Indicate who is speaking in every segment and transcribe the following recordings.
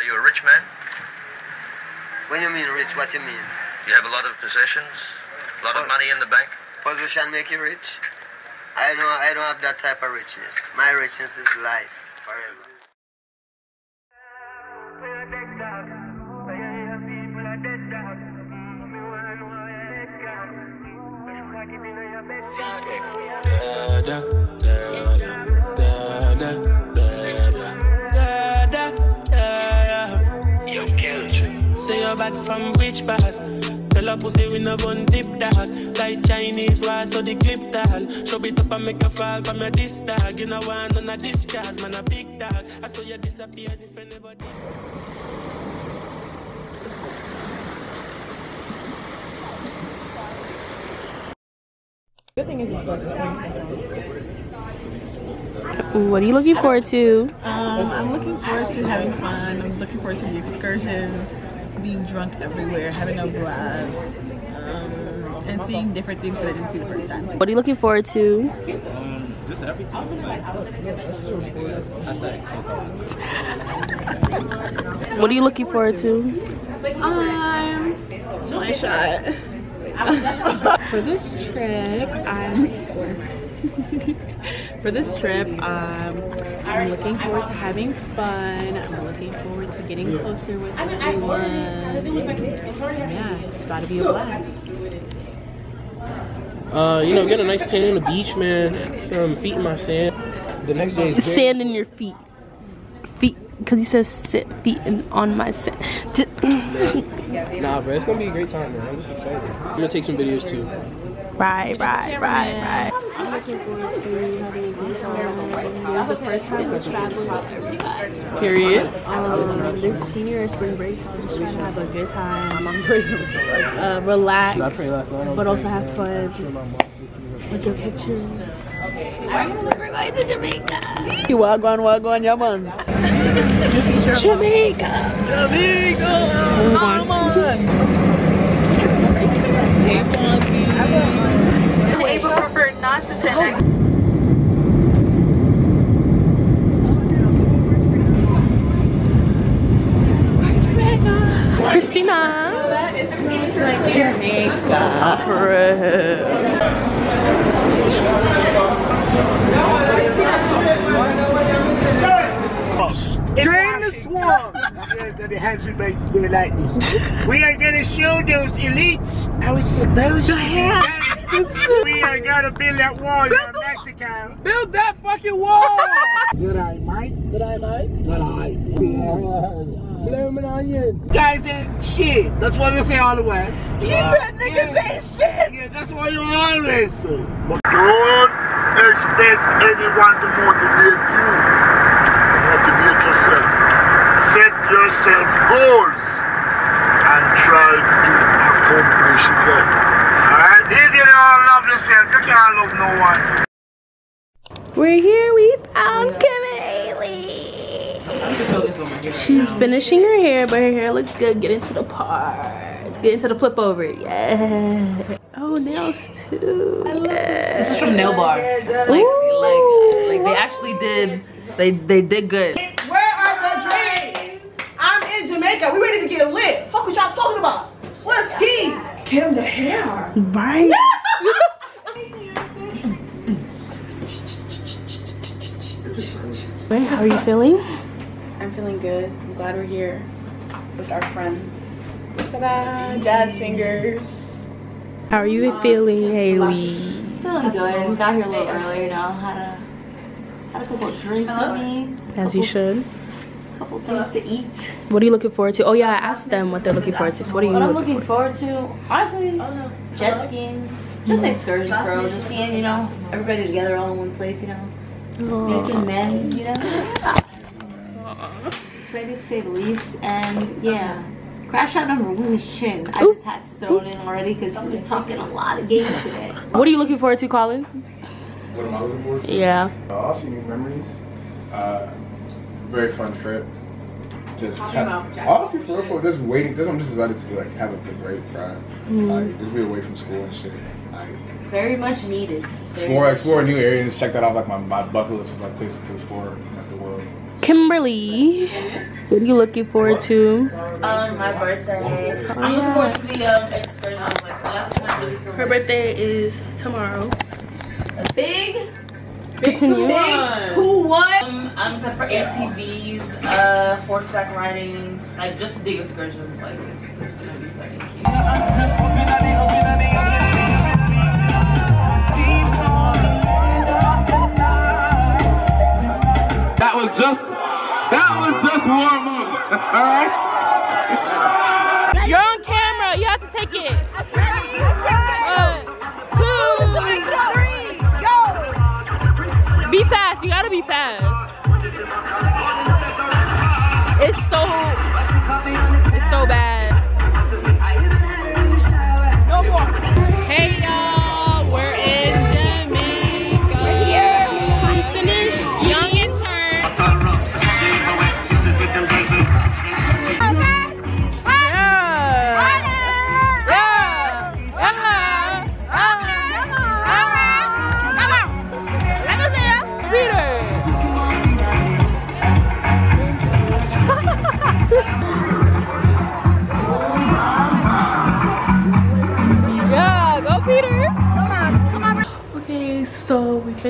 Speaker 1: Are you a rich man?
Speaker 2: When you mean rich, what you mean?
Speaker 1: Do you have a lot of possessions? A lot of money in the bank?
Speaker 2: Position make you rich? I don't I don't have that type of richness. My richness is life
Speaker 3: bad from rich bad. Tell a pussy we no gun dip dog. Like Chinese war, so the clip dog. Show it up and make a fall from your disc dog. You know one on a discharge, man a big dog. I saw you disappear as if you never did.
Speaker 4: What are you looking forward to?
Speaker 5: Um, I'm looking forward to having fun. I'm looking forward to the excursions, being drunk everywhere, having a blast, um, and seeing different things that I didn't see the first time.
Speaker 4: What are you looking forward to?
Speaker 6: Just everything.
Speaker 4: What are you looking forward to?
Speaker 5: Um, my shot. For this trip, I'm for this trip, um, I'm looking forward to having fun. I'm looking forward to getting closer with everyone. Yeah, it's about to be a blast.
Speaker 6: Uh, you know, get a nice tan on the beach, man. Some feet in my sand. The next day is
Speaker 4: Sand in your feet. Feet, because he says sit feet in, on my sand.
Speaker 6: Nah, bro, it's gonna be a great time, man. I'm just excited. I'm gonna take some videos too.
Speaker 4: Right, right, right, right.
Speaker 5: I'm looking forward to having a good time. It was the first time I'm traveling with everybody.
Speaker 4: Period.
Speaker 5: Um, this senior spring break, so I'm just trying to have a good time. I'm uh, relax, but also have fun. Take your pictures. We're going to Jamaica.
Speaker 7: Wagwan, wagwan, yeah, man.
Speaker 5: Jamaica. Jamaica. Come on.
Speaker 8: Not to sit
Speaker 4: Christina.
Speaker 5: That is smells like Jamaica.
Speaker 4: For real.
Speaker 7: Drain the swamp. the hands would make do it. We are gonna show those elites how it's supposed to be. we are gonna build that wall in Mexico.
Speaker 6: Build that fucking wall!
Speaker 7: Good eye, Mike. Good eye, Mike. Good eye. Blooming onion. Guys ain't shit. That's what they say all the way. He said niggas ain't shit. Yeah, that's what you always say. But don't expect anyone to motivate you. Motivate yourself. Set yourself goals and try to accomplish them. Alright? If you don't love yourself, you can't love no one.
Speaker 4: We're here. We found Kim Haley. She's finishing her hair, but her hair looks good. Get into the parts. Get into the flip over. Yeah. Oh, nails too. Yeah.
Speaker 9: This is from Nail Bar. Like, like, like they actually did. They they did good.
Speaker 10: Where are the drinks? I'm in Jamaica. We ready to get lit. Fuck what y'all talking about. What's tea? Kim the hair.
Speaker 4: Right. how are you feeling?
Speaker 5: I'm feeling good. I'm glad we're here with our friends. Ta-da! Jazz fingers.
Speaker 4: How are you feeling, Haley?
Speaker 9: Feeling good. Got here a little earlier now. Had a had a couple of drinks with me.
Speaker 4: As you should.
Speaker 9: A couple things to eat.
Speaker 4: What are you looking forward to? Oh yeah, I asked them what they're looking forward to. So what are you
Speaker 9: What I'm
Speaker 4: looking
Speaker 9: looking forward to, honestly, oh, jet skiing. Just excursions, bro. Just being, you know, everybody together all in one place, you know. Making men, you know. Excited to say the least. And yeah, crash out on Rawoon's chin. I just had to throw it in already because he was talking a lot of games today.
Speaker 4: What are you looking forward to, Colin?
Speaker 11: What am I looking forward to?
Speaker 4: Yeah.
Speaker 11: Uh, also new memories. Uh, very fun trip. Just have, honestly, for real, just waiting because I'm just excited to like have a great time.
Speaker 4: Mhm.
Speaker 11: Like just be away from school and shit. Like
Speaker 9: Very much needed. Very
Speaker 11: explore,
Speaker 9: much
Speaker 11: explore a new area and just check that off like my, my bucket list of like places to explore in like, the world.
Speaker 4: Kimberly, what are you looking forward to?
Speaker 10: Um, my birthday.
Speaker 4: Oh,
Speaker 10: I'm looking forward to the um, excursion. Like, last time I really
Speaker 4: Her birthday is tomorrow.
Speaker 10: A big.
Speaker 4: Continue.
Speaker 10: Big two what? Um, I'm excited for ATVs, uh, horseback riding, like just big excursions. Like it's, it's gonna be fucking cute.
Speaker 12: That was just that was just warm up. All right.
Speaker 4: You're on camera. You have to take it. One, two, Be fast. You gotta be fast. It's so. It's so bad.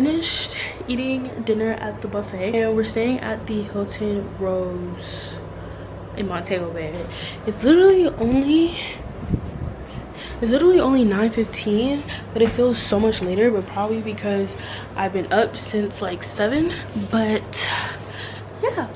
Speaker 4: Finished eating dinner at the buffet and we're staying at the Hilton Rose in Montego Bay. It's literally only it's literally only 9:15, but it feels so much later, but probably because I've been up since like 7, but yeah.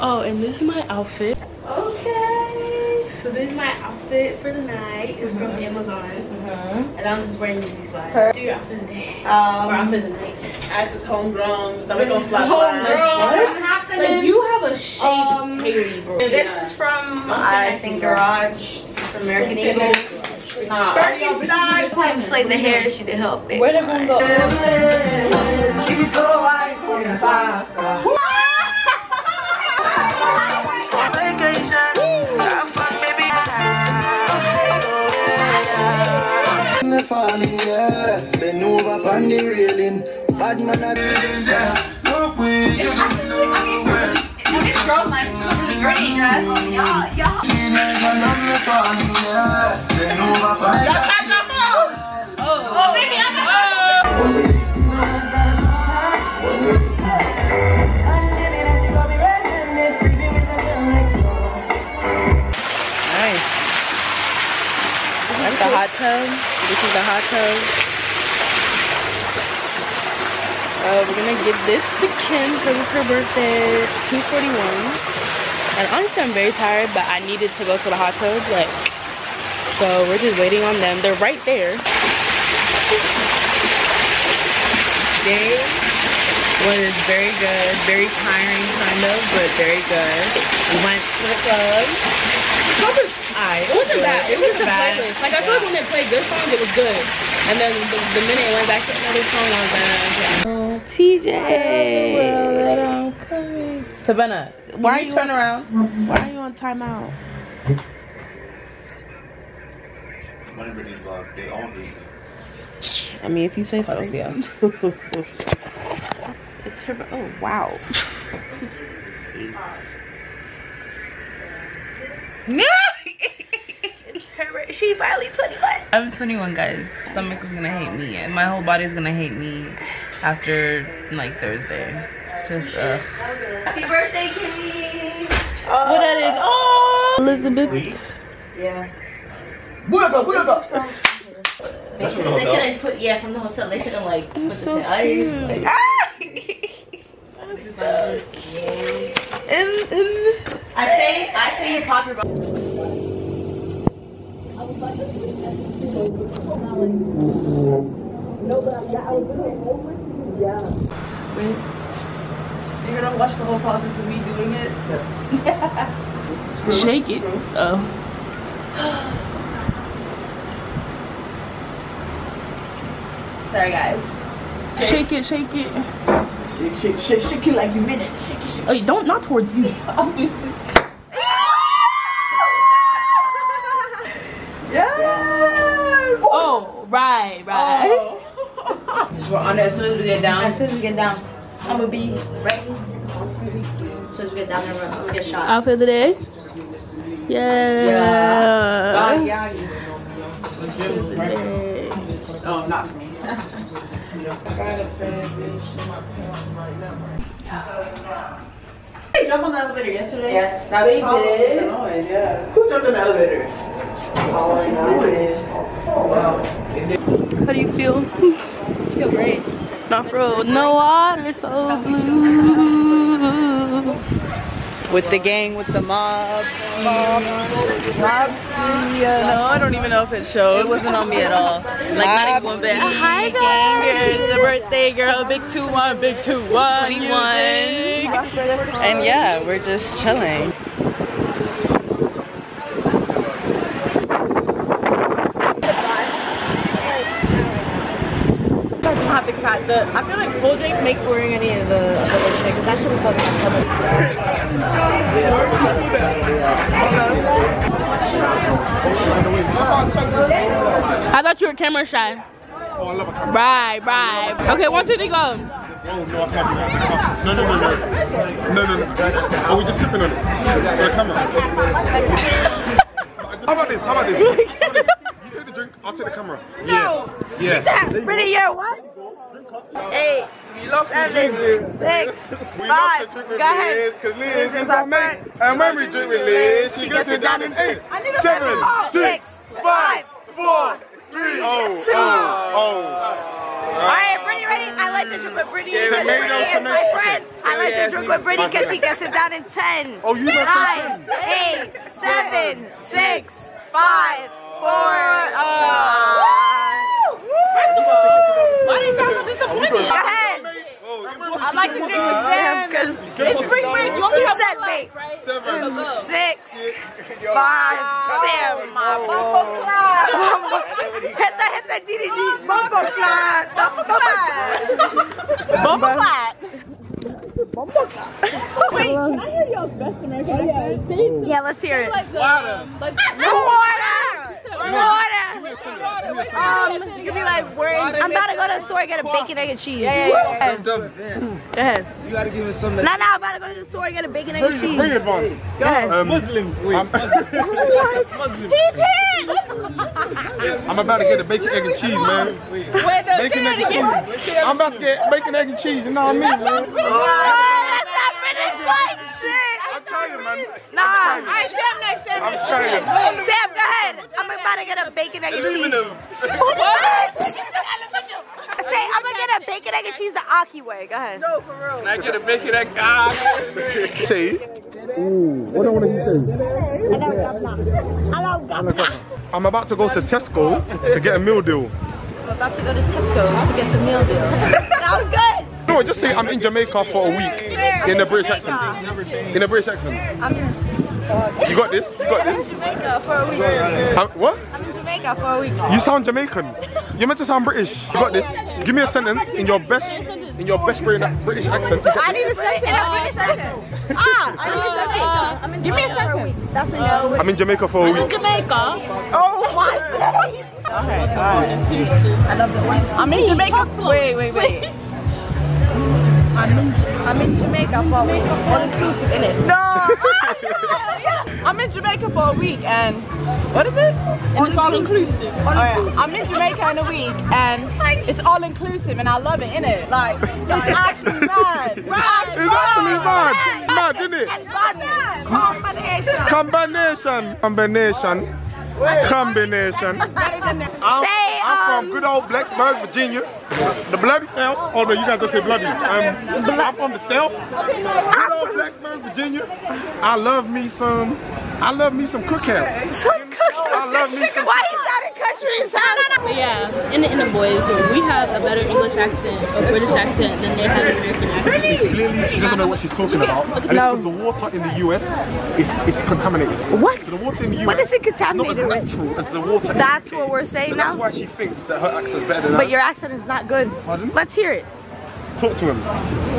Speaker 4: Oh, and this is my outfit. Okay, so this is my outfit for the night. It's from uh-huh. Amazon. And I'm just wearing Yeezy slides. Do your outfit of the day.
Speaker 13: Um,
Speaker 4: or outfit of the night.
Speaker 13: Ass is homegrown, stomach on flat.
Speaker 4: Homegrown?
Speaker 13: What's happening?
Speaker 4: Like you have a shape,
Speaker 13: Um,
Speaker 4: Haley, bro.
Speaker 13: This is from, I think, Garage. From American Eagle. Nah. Birkenstock.
Speaker 9: Times like the hair, she didn't help it.
Speaker 4: Where'd everyone go?
Speaker 14: Me falling, yeah. Bend over on the railing. Bad man the danger. Know where. Yeah. Bend over
Speaker 4: Oh, baby, I'm
Speaker 10: Nice. That's the hot tub. This is the hot tub.
Speaker 4: Uh, we're gonna give this to Kim because it's her birthday. It's 241. And honestly, I'm very tired, but I needed to go to the hot tub. Like, so we're just waiting on them. They're right there.
Speaker 10: Day was very good, very tiring kind of, but very good. We went to the club. Club was.
Speaker 4: It wasn't bad. It was
Speaker 10: wasn't
Speaker 4: the playlist. Like, I feel like when they played good songs, it was good. And then the, the minute it went back to another song, I was like, oh, yeah.
Speaker 10: Oh, TJ. I'm coming. Savannah, why are you turning around? Why are you on timeout? I mean, if you say so, yeah. it's her. Oh wow. No. it's her. She finally 21. I'm 21, guys. Stomach is gonna hate me, and my whole body is gonna hate me after like Thursday. Just uh.
Speaker 9: Happy birthday, Kimmy!
Speaker 10: what that is? Oh, Elizabeth.
Speaker 9: Yeah.
Speaker 14: Buyaga, buyaga.
Speaker 9: They couldn't put, yeah, from the hotel, they couldn't like put this in ice.
Speaker 10: cute.
Speaker 9: Like,
Speaker 10: And, and
Speaker 9: I say, I say you pop your
Speaker 13: You're gonna watch the whole process of me doing it?
Speaker 4: Shake it. Oh.
Speaker 9: Sorry, guys.
Speaker 4: Shake it, shake it.
Speaker 13: Shake, shake, shake, shake it like you meant it. Shake it, shake
Speaker 4: Oh, don't, not towards you.
Speaker 13: Yes!
Speaker 4: Oh, right, right.
Speaker 13: We're on it as soon as we get down.
Speaker 9: As soon as we get down, I'm gonna be ready.
Speaker 15: soon as we get down there, we'll, we'll get shots.
Speaker 4: Outfit of the day. Yeah.
Speaker 5: yeah. Oh, not me. Hey, jump on the elevator yesterday?
Speaker 15: Yes,
Speaker 5: That's
Speaker 15: we
Speaker 5: probably
Speaker 15: did.
Speaker 5: annoying, yeah. Who jumped in the elevator?
Speaker 4: Oh, how do you feel?
Speaker 16: feel great.
Speaker 4: Not for. No water, so blue.
Speaker 5: With the gang, with the mob. Mob. Mob. Yeah, no, I don't even know if it showed.
Speaker 15: It wasn't on me at all. Like not even one bit.
Speaker 5: Hi, gangers. The birthday girl, big 2-1, big 2-1.
Speaker 15: 21.
Speaker 5: And yeah, we're just chilling. Not big fat. The, I feel like full drinks make pouring any of the other shit because actually fucking
Speaker 4: I thought you were camera shy.
Speaker 11: Oh, I love a camera.
Speaker 4: Right, right. Okay, one, two, three, go.
Speaker 11: Oh, no, I can't do that. No, no, no, no. No, no, no. Are we just sipping on it? For the camera. How about this? How about this? How about this? You take the drink, I'll take the camera.
Speaker 5: No.
Speaker 11: Yeah. Yeah.
Speaker 5: Pretty year, what? Eight, seven, six, five. Go ahead.
Speaker 11: Cause Liz is our mate. And when we drink with Liz, she gets it down in eight, seven, six, five, four, three, oh, oh, oh.
Speaker 5: Alright, Britney, ready? I like to drink with Britney
Speaker 11: Yeah,
Speaker 5: because
Speaker 11: tomato,
Speaker 5: Britney is my friend. I like to drink with Britney because she gets it down in 10.
Speaker 11: Oh, you got
Speaker 5: Nine, eight, seven, six, oh. Five, four. Uh,
Speaker 4: Why do you sound so disappointed?
Speaker 5: Go ahead. I'd like to drink with Sam because
Speaker 4: It's spring break. You only have
Speaker 5: Set
Speaker 4: one
Speaker 5: me.
Speaker 4: life, right?
Speaker 11: Seven.
Speaker 5: Six, five, Sam. Bumbo clap. Hit the, hit the DDG. Bumbo clap. Bumbo clap. Bumbo clap. Wait, can I hear y'all's best American accent? Yeah, let's hear it.
Speaker 11: Water.
Speaker 5: Water! Water! Um, you could be like, we're in, I'm about to go to the store and get a bacon, egg, and cheese. Yeah, yeah,
Speaker 11: Done.
Speaker 5: Go ahead.
Speaker 17: You gotta give me something.
Speaker 5: No, no, I'm about to go to the store and get a bacon, egg, and cheese.
Speaker 11: Bring advance.
Speaker 5: Go ahead.
Speaker 11: Um,
Speaker 17: Muslim.
Speaker 11: I'm, I'm about to get a bacon, egg, and cheese, man. Bacon, egg, and cheese. I'm about to get bacon, egg, and cheese. You know what I mean, man?
Speaker 5: That's like shit.
Speaker 11: I'm trying, man.
Speaker 5: Nah. All right, Sam next, Sam
Speaker 11: I'm
Speaker 5: next.
Speaker 11: trying.
Speaker 5: Sam, go ahead. I'm about to get a bacon, egg, and cheese.
Speaker 11: Aluminum.
Speaker 5: What? Say, I'm gonna get a bacon, egg, and cheese the Aki way. Go ahead. No, for real.
Speaker 11: Can I get a bacon, egg, ah. Say. Ooh, what do I want to say? I'm about to go to Tesco to get a meal deal.
Speaker 5: We're about to go to Tesco to get a meal deal. that was good.
Speaker 11: No, just say I'm in Jamaica for a week in a British accent. In a British accent.
Speaker 5: I'm in,
Speaker 11: You got this? You got this?
Speaker 5: I'm in? Jamaica for a week.
Speaker 11: Uh, what?
Speaker 5: I'm in Jamaica for a week.
Speaker 11: You sound Jamaican. You're meant to sound British. You got this? Give me a sentence in your best in your best British British accent.
Speaker 5: I need a sentence. In a British accent. Ah, I'm in Jamaica. I'm in Give me a sentence. That's what you know.
Speaker 11: I'm in Jamaica for a week.
Speaker 4: Jamaica.
Speaker 5: Oh my face. Okay, alright. I love the one. I'm in Jamaica. Wait, wait, wait. I'm in, I'm in Jamaica for a week. All inclusive, innit? No! I'm in Jamaica for a week and what is it?
Speaker 4: And it's all inclusive.
Speaker 5: Alright, oh, I'm in Jamaica in a week and it's all inclusive and I love it, innit? Like, it's actually mad.
Speaker 11: It's actually mad. Mad, isn't it?
Speaker 5: Combination.
Speaker 11: Combination. Combination. Combination. I'm,
Speaker 5: Say,
Speaker 11: I'm
Speaker 5: um,
Speaker 11: from good old Blacksburg, Virginia. The bloody South. Oh no, you guys don't say bloody. Um, I'm from the South. Good old Blacksburg, Virginia. I love me some. I love me some cookout.
Speaker 5: Some cookout.
Speaker 11: I love me some.
Speaker 5: Why you sounding country sound?
Speaker 4: But yeah, in the, in the boys, we have a better English accent or British accent than they have an American accent.
Speaker 11: See, clearly she doesn't know what she's talking about. And it's because the water in the US is, is contaminated.
Speaker 5: What?
Speaker 11: So the water in the US
Speaker 5: What is it
Speaker 11: is not
Speaker 5: contaminated
Speaker 11: as
Speaker 5: with?
Speaker 11: natural as the water in
Speaker 5: That's
Speaker 11: the
Speaker 5: what we're saying
Speaker 11: so
Speaker 5: now?
Speaker 11: That's why she thinks that her accent's better than
Speaker 5: But
Speaker 11: ours.
Speaker 5: your accent is not good.
Speaker 11: Pardon?
Speaker 5: Let's hear it.
Speaker 11: Talk to him.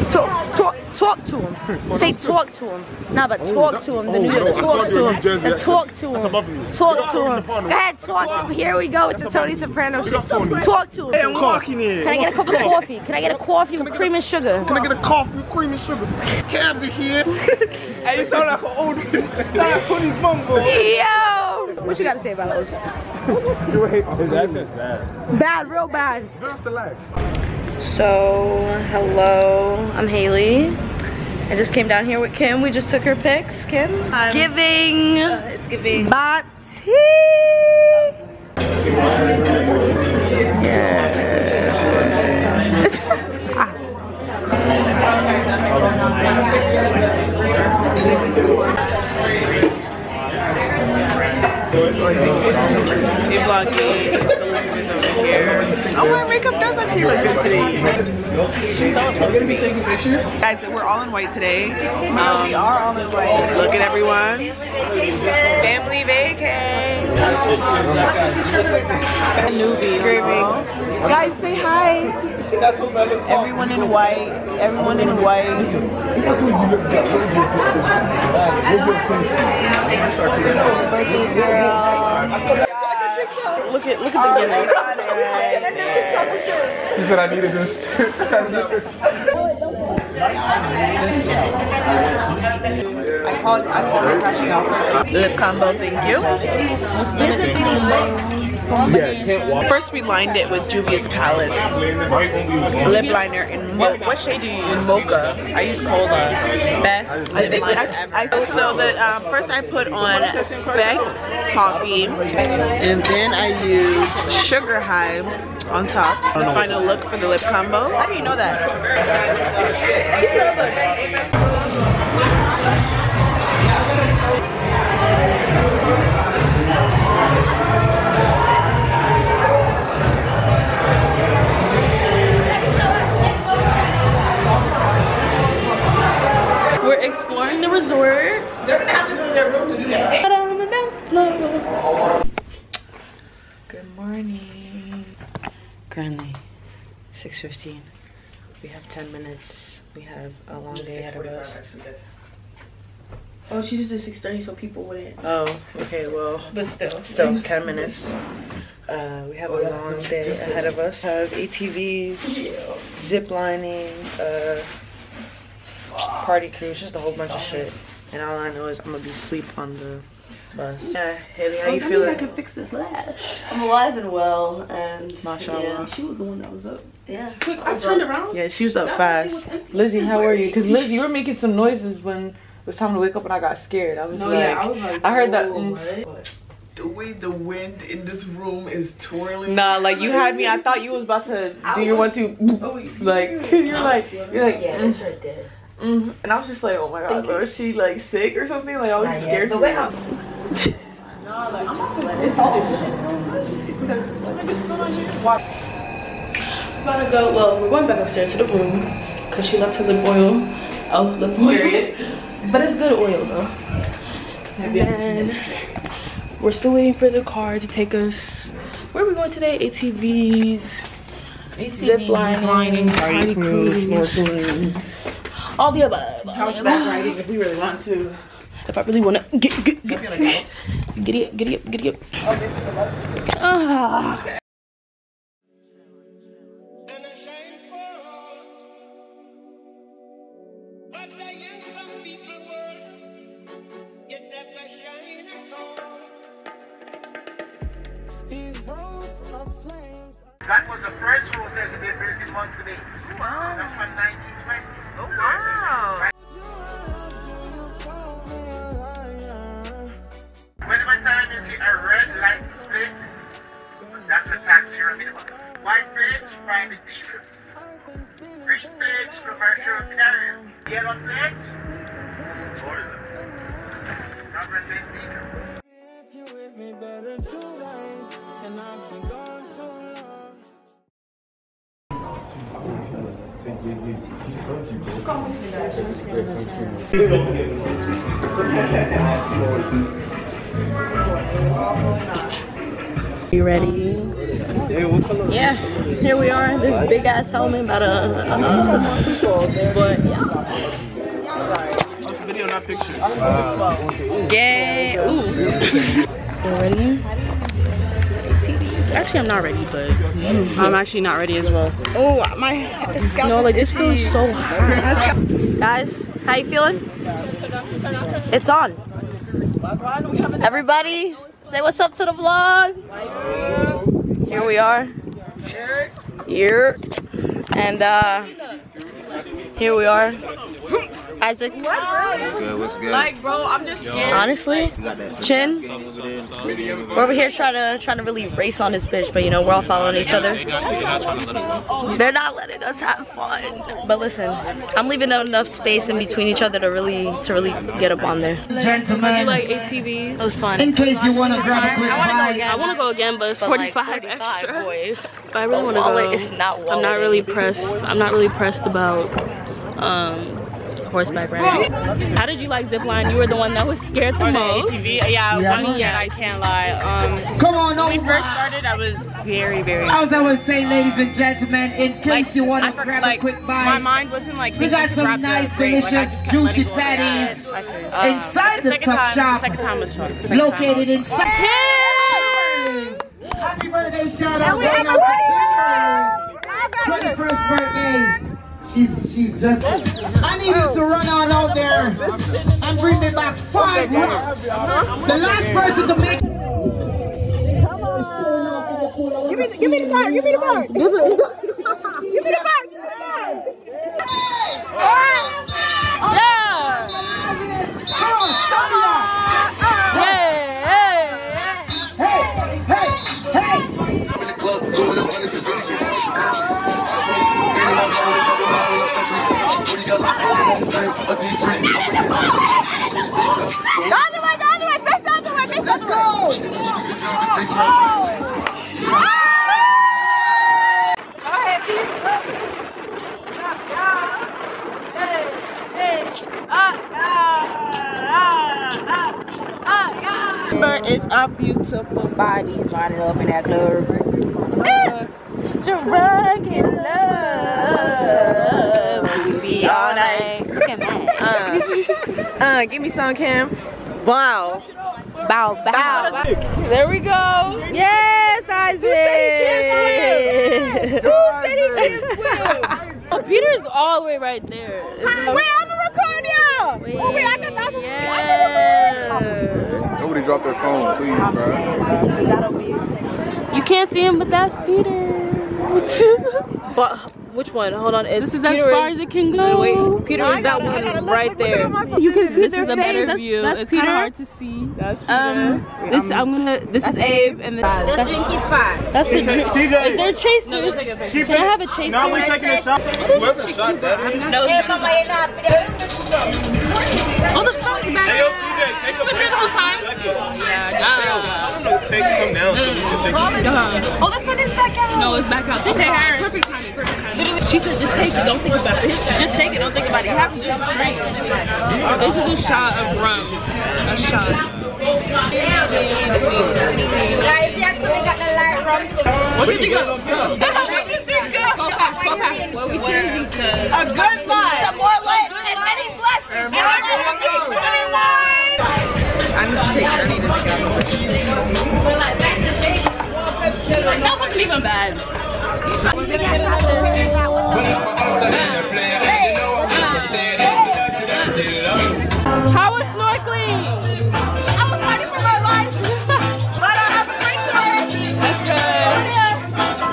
Speaker 5: Talk, talk, talk to him. Say talk to him. Nah, but
Speaker 11: Oh,
Speaker 5: talk
Speaker 11: that-
Speaker 5: to him. The
Speaker 11: oh,
Speaker 5: New
Speaker 11: I
Speaker 5: York, talk to
Speaker 11: New
Speaker 5: him.
Speaker 11: Jersey
Speaker 5: And
Speaker 11: accent.
Speaker 5: talk to him. Talk to him. Go ahead, talk to him. Here we go with the Tony Soprano shit. Talk to him.
Speaker 11: Hey, I'm walking in.
Speaker 5: Can I get a cup of coffee? Can I get a coffee with cream and sugar?
Speaker 11: Can I get a coffee with cream and sugar? Cabs are here.
Speaker 7: Hey, you sound like an old. sound like Tony's mom, bro.
Speaker 5: Yo! What you gotta say about those?
Speaker 11: His accent's bad.
Speaker 5: Bad, real bad.
Speaker 11: You don't have to laugh.
Speaker 5: So, hello, I'm Haley. I just came down here with Kim. We just took her pics. Kim? giving. Uh, it's giving. Bati.
Speaker 10: Hey, Blocky. Oh, my makeup does actually look good today. We're gonna be taking pictures. Guys, we're all in white today. Um, we are all in white. Look at everyone. Family vacay. Newbie. Screaming.
Speaker 5: Guys, say hi.
Speaker 10: Everyone in white. Everyone in white.
Speaker 5: Birthday girl.
Speaker 10: Look at look at the yellow.
Speaker 11: He said I needed this.
Speaker 10: I called I called her crashing out. Lip combo, thank you.
Speaker 11: yeah, can't walk.
Speaker 10: First we lined it with Juvia's palette. Lip liner in mo what shade do you use? Mocha. I use Cola. Best lip liner ever. So the um, first I put on Beck Toffee and then I used Sugar High on top. The final look for the lip combo. How do you know that?
Speaker 4: Exploring the resort.
Speaker 10: They're gonna have to go to their room to do that.
Speaker 4: Get out on the dance floor.
Speaker 15: Good morning. Currently, 6.15. We have 10 minutes. We have a long day ahead of us.
Speaker 4: Oh, she just did 6:30, so people wouldn't.
Speaker 15: Oh, okay, well,
Speaker 4: But still,
Speaker 15: still 10 minutes. Uh, we have a long day ahead of us. We Have ATVs, zip lining, uh, party cruise, just a whole bunch of shit. And all I know is I'm gonna be asleep on the bus. Yeah, Haley, how
Speaker 4: Oh,
Speaker 15: you
Speaker 4: that means I
Speaker 15: feeling?
Speaker 4: can fix this lash.
Speaker 18: I'm alive and well, and
Speaker 15: Mashallah.
Speaker 18: yeah,
Speaker 4: She was the one that was up.
Speaker 18: yeah.
Speaker 4: Quick, I turned around.
Speaker 15: Yeah, she was up fast. Lizzie, how are you? Because Lizzie, you were making some noises when it was time to wake up and I got scared. I was
Speaker 4: No,
Speaker 15: like,
Speaker 4: yeah, I was like,
Speaker 15: I heard that. mm.
Speaker 4: what?
Speaker 10: The way the wind in this room is twirling.
Speaker 15: Nah, like you had me. I thought you was about to do your one two, like cause you're like you're like
Speaker 18: Yeah,
Speaker 15: mm,
Speaker 18: that's right there.
Speaker 15: Mm, and I was just like, oh my god, bro, is she like sick or something? Like I was
Speaker 18: Not yet.
Speaker 15: scared.
Speaker 18: The
Speaker 15: for
Speaker 18: way
Speaker 15: you.
Speaker 18: I'm-
Speaker 4: We're about to go. Well, we're going back upstairs to the room because she left her lip oil, elf lip oil. But it's good oil though. And then we're still waiting for the car to take us. Where are we going today? ATVs, zip lining, party cruise, snorkeling, all the above.
Speaker 10: Horseback riding if we really want to.
Speaker 4: If I really want to get get get giddy up, giddy up, giddy up. Ah.
Speaker 7: That
Speaker 4: Ready?
Speaker 9: Yeah, here we are. This big ass helmet about. Uh, but yeah.
Speaker 6: Video, not picture.
Speaker 9: Yay! Ooh.
Speaker 4: You ready? Actually, I'm not ready, but
Speaker 9: I'm actually not ready as well. Oh, my scalp.
Speaker 4: no, like this feels so hot.
Speaker 9: Guys, how you feeling? It's on. Everybody, say what's up to the vlog. Here we are. Here. And uh here we are. Isaac.
Speaker 2: What's good? What's good?
Speaker 9: Like, bro, I'm just scared. Honestly, Chin, we're over here trying to trying to really race on this bitch, but you know we're all following each other. They're not letting us have fun. But listen, I'm leaving out enough space in between each other to really to really get up on there.
Speaker 17: Gentlemen,
Speaker 4: like ATVs. It was fun.
Speaker 17: in case you want to grab a quick bite,
Speaker 4: I want to go again, but it's
Speaker 9: But, like,
Speaker 4: 45
Speaker 9: 45,
Speaker 4: extra.
Speaker 9: boy.
Speaker 4: But I really want to go.
Speaker 9: wallet is not
Speaker 4: I'm not really pressed. I'm not really pressed about um horseback riding. How did you like zipline? You were the one that was scared the
Speaker 9: the
Speaker 4: most.
Speaker 9: ATV? Yeah,
Speaker 17: Yeah.
Speaker 9: I mean, yeah, I can't lie. Um,
Speaker 17: come on
Speaker 9: when we first started, I was very, very.
Speaker 17: As I was saying, ladies and gentlemen, in case
Speaker 9: like,
Speaker 17: you want to grab
Speaker 9: like,
Speaker 17: a quick
Speaker 9: My
Speaker 17: bite,
Speaker 9: mind wasn't like.
Speaker 17: we got some nice,
Speaker 9: brake, like,
Speaker 17: delicious,
Speaker 9: just kept letting
Speaker 17: juicy patties
Speaker 9: gas. Uh,
Speaker 17: inside
Speaker 9: the
Speaker 17: the tuck
Speaker 9: time-
Speaker 17: shop,
Speaker 9: The second time was fun. The
Speaker 17: located
Speaker 9: time
Speaker 17: inside. Happy birthday, shout out
Speaker 9: we have
Speaker 17: out to Kimberly. 21st birthday. She's she's just. I need you to run on out there and bring me back five rocks. The last person to make.
Speaker 9: Give me, give me the bar. Give me the bar. Give me the bar. Give The other way, the other way. Face the other way. Face the other way. Go ahead, But it's our beautiful bodies lining up in that club. Drug in love. Be all night. Look at that. Uh, uh, give me some, Kim. Wow. Bow, bow. bow. There we go. Yes, Isaac.
Speaker 4: Oh, Peter's all the way right there.
Speaker 9: Wait, I'm gonna record y'all. Wait, wait, I got that.
Speaker 4: Yeah.
Speaker 19: Nobody drop their phone, please, bro.
Speaker 4: You can't see him, but that's Peter.
Speaker 9: But which one? Hold on. Is
Speaker 4: This is as
Speaker 9: Peter
Speaker 4: far as it can go.
Speaker 9: Wait, Peter is that one right there.
Speaker 4: You can see
Speaker 9: This
Speaker 4: their
Speaker 9: is a better
Speaker 4: That's-
Speaker 9: view.
Speaker 4: That's
Speaker 9: It's
Speaker 4: kind of hard to see.
Speaker 9: That's
Speaker 4: Um, this I'm gonna. This is Abe, and this.
Speaker 9: Let's drink it fast.
Speaker 4: That's the drink.
Speaker 19: TJ.
Speaker 4: Is there chasers? Can I have a chaser?
Speaker 19: Now we're taking a shot. Whoever shot that is.
Speaker 4: No, Oh, the song's back.
Speaker 19: Hey, yo, TJ, take a
Speaker 4: Been here
Speaker 19: break.
Speaker 4: the whole time.
Speaker 19: Yeah, Take come down. so we can take
Speaker 4: Uh-huh. Oh, the sun is back out. No, it's back out. Hey, her. Perfect timing. Perfect timing. Literally, she said, just take it. Don't think about it. Just take it. Don't think about it. You have to just drink. This is a shot of rum. A shot.
Speaker 9: Guys, you actually got the light rum.
Speaker 4: What do you think of? What do you think of? Go fast. Go fast. What are we cheering to?
Speaker 9: A good life. Some more life and many blessings. And our 2021.
Speaker 20: I need to take I need to take
Speaker 4: That wasn't even bad. How was snorkeling?
Speaker 9: I was fighting for my life. But I have a great time.
Speaker 4: That's good.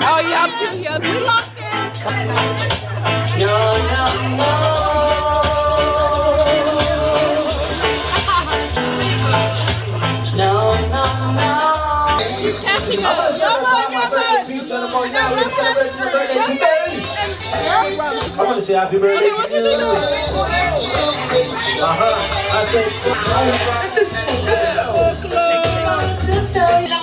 Speaker 4: Oh, yeah, I'm too. Yeah,
Speaker 9: We locked in.
Speaker 5: I want to say happy birthday to you. Uh-huh. I said,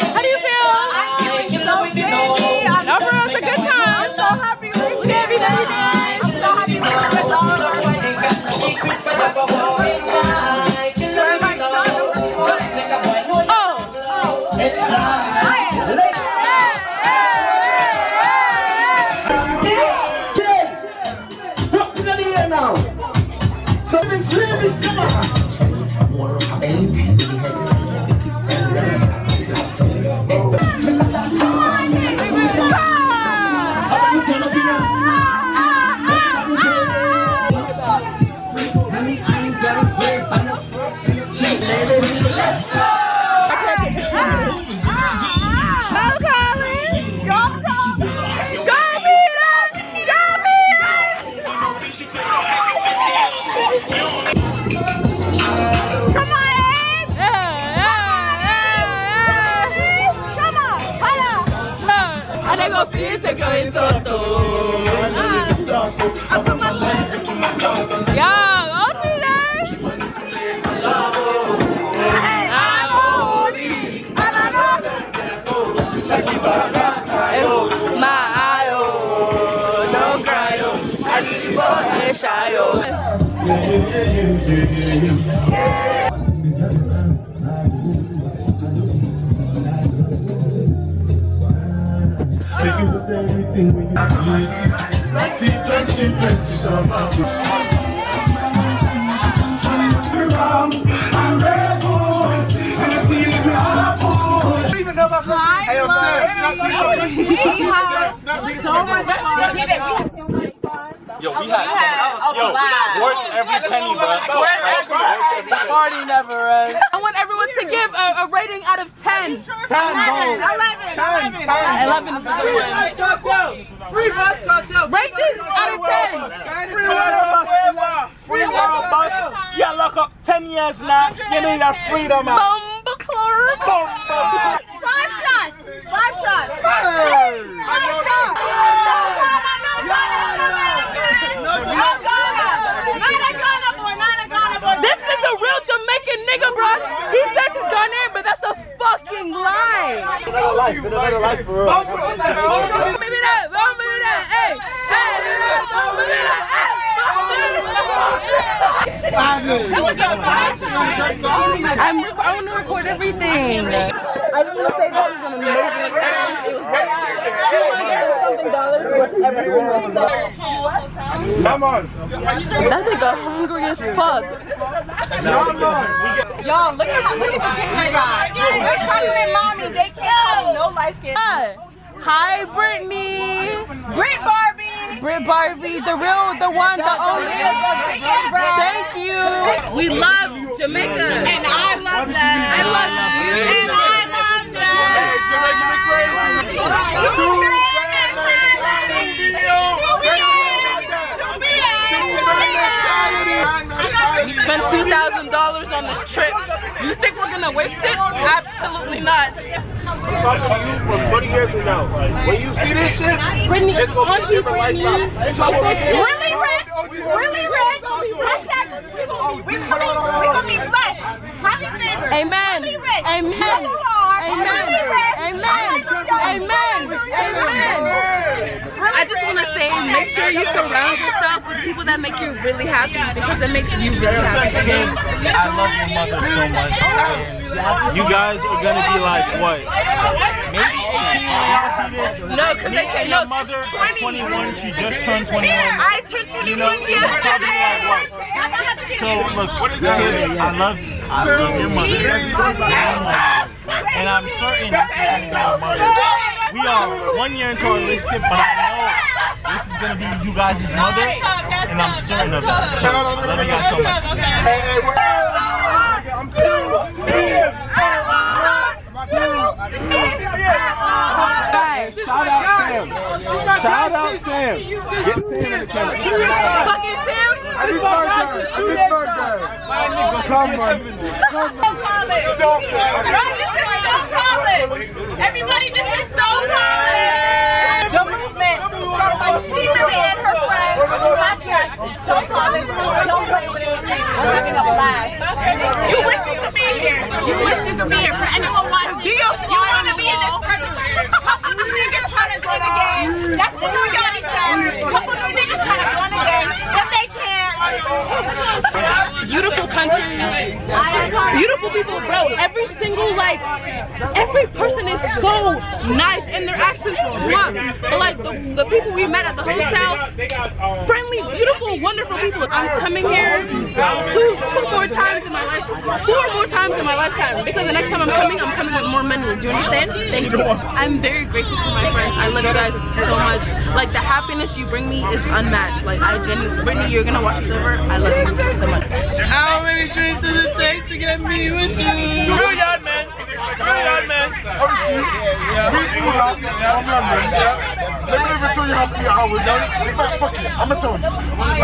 Speaker 21: Sam,
Speaker 5: so much fun.
Speaker 19: Yo, we had, oh, yo, worth every penny, bro.
Speaker 5: Worth every party never ends. I want everyone to give a, a rating out of 10. 10. 11. 11. 11 is the good one.
Speaker 19: Free vodka, too.
Speaker 5: Rate this out of 10.
Speaker 19: Free bus. Free world bus. Yeah, lock up 10 years now. You need your freedom, man.
Speaker 5: Bumba club.
Speaker 19: Bumba.
Speaker 5: Five shots. Five shots.
Speaker 19: Hey.
Speaker 5: This is a real Jamaican nigga, bro. He says he's Ghanaian, but that's a fucking lie.
Speaker 11: Better life, better, better life for real.
Speaker 5: Don't me that. Don't me that. Hey, hey, don't me that. I'm going to record everything. I just want to say this is an amazing experience. It was very something dollars for every single step.
Speaker 11: Come on.
Speaker 5: That nigga hungry as fuck.
Speaker 4: Y'all, look at look at the team they got. They're cuddling mommy. They can't cuddle no light skin.
Speaker 5: Hi, Britney.
Speaker 4: Brit Barbie.
Speaker 5: Brit Barbie, the real, the one, the only. Thank you. We love Jamaica.
Speaker 4: And I love that.
Speaker 5: I love you.
Speaker 4: And I love that.
Speaker 5: We spent two thousand dollars on this trip. You think we're gonna waste it? Absolutely not.
Speaker 11: I'm talking to you from 20 years from now. When you see this shit,
Speaker 5: Britney,
Speaker 11: it's gonna be a different lifestyle. Talking about?
Speaker 4: Really, Rick? Really, Rick? Rick, that- we gonna be- we gonna be- gonna be blessed. Happy favor.
Speaker 5: Amen. Amen.
Speaker 4: You are.
Speaker 5: Amen. Amen. Amen. Amen. I just want to say, make sure you surround yourself with people that make you really happy because it makes you really happy.
Speaker 19: I love your mother so much. And you guys are gonna be like what? Maybe 18 when you see this.
Speaker 5: No, 'cause they can't-
Speaker 19: your
Speaker 5: no,
Speaker 19: mother
Speaker 5: 20.
Speaker 19: 21. She just turned 21.
Speaker 5: I turned
Speaker 19: You know,
Speaker 5: 21
Speaker 19: it's probably like what?
Speaker 5: yesterday.
Speaker 19: So look, what is kid, I love you. I love your mother. And I'm certain this is your mother. We are one year into our relationship, but I know this is gonna be you guys' mother, and I'm certain of that. So, love you guys so much.
Speaker 11: Hey, hey, what? I'm
Speaker 19: Hey, shout out Sam. Shout out Sam. Get Sam in the camera.
Speaker 5: Fucking Sam.
Speaker 11: Happy birthday. Happy birthday. Come on.
Speaker 4: Everybody, this is so fun! The movement, so like Tina and her friends, hashtag so fun. Don't play with it. I'm having a blast. You wish you could be here. You wish you could be here. For anyone watching, you want to be in this person. Couple new niggas trying to join the game. That's the new Yachty sound. Couple new niggas trying to join the game, but they can't.
Speaker 5: Beautiful country, beautiful people, bro. Every single like, every person is so nice and their accents mwah. But like the, the people we met at the hotel, friendly, beautiful, wonderful people. I'm coming here two two more times in my life, four more times in my lifetime. Because the next time I'm coming, I'm coming with more money. Do you understand? Thank you. I'm very grateful for my friends. I love you guys so much. Like the happiness you bring me is unmatched. Like I genuinely, Britney, you're gonna watch this. I love you so much.
Speaker 19: How many drinks does it take to get me with you? True yard man. True yard man.
Speaker 11: Let me even tell you how many hours. In fact, fuck it. I'm gonna tell you.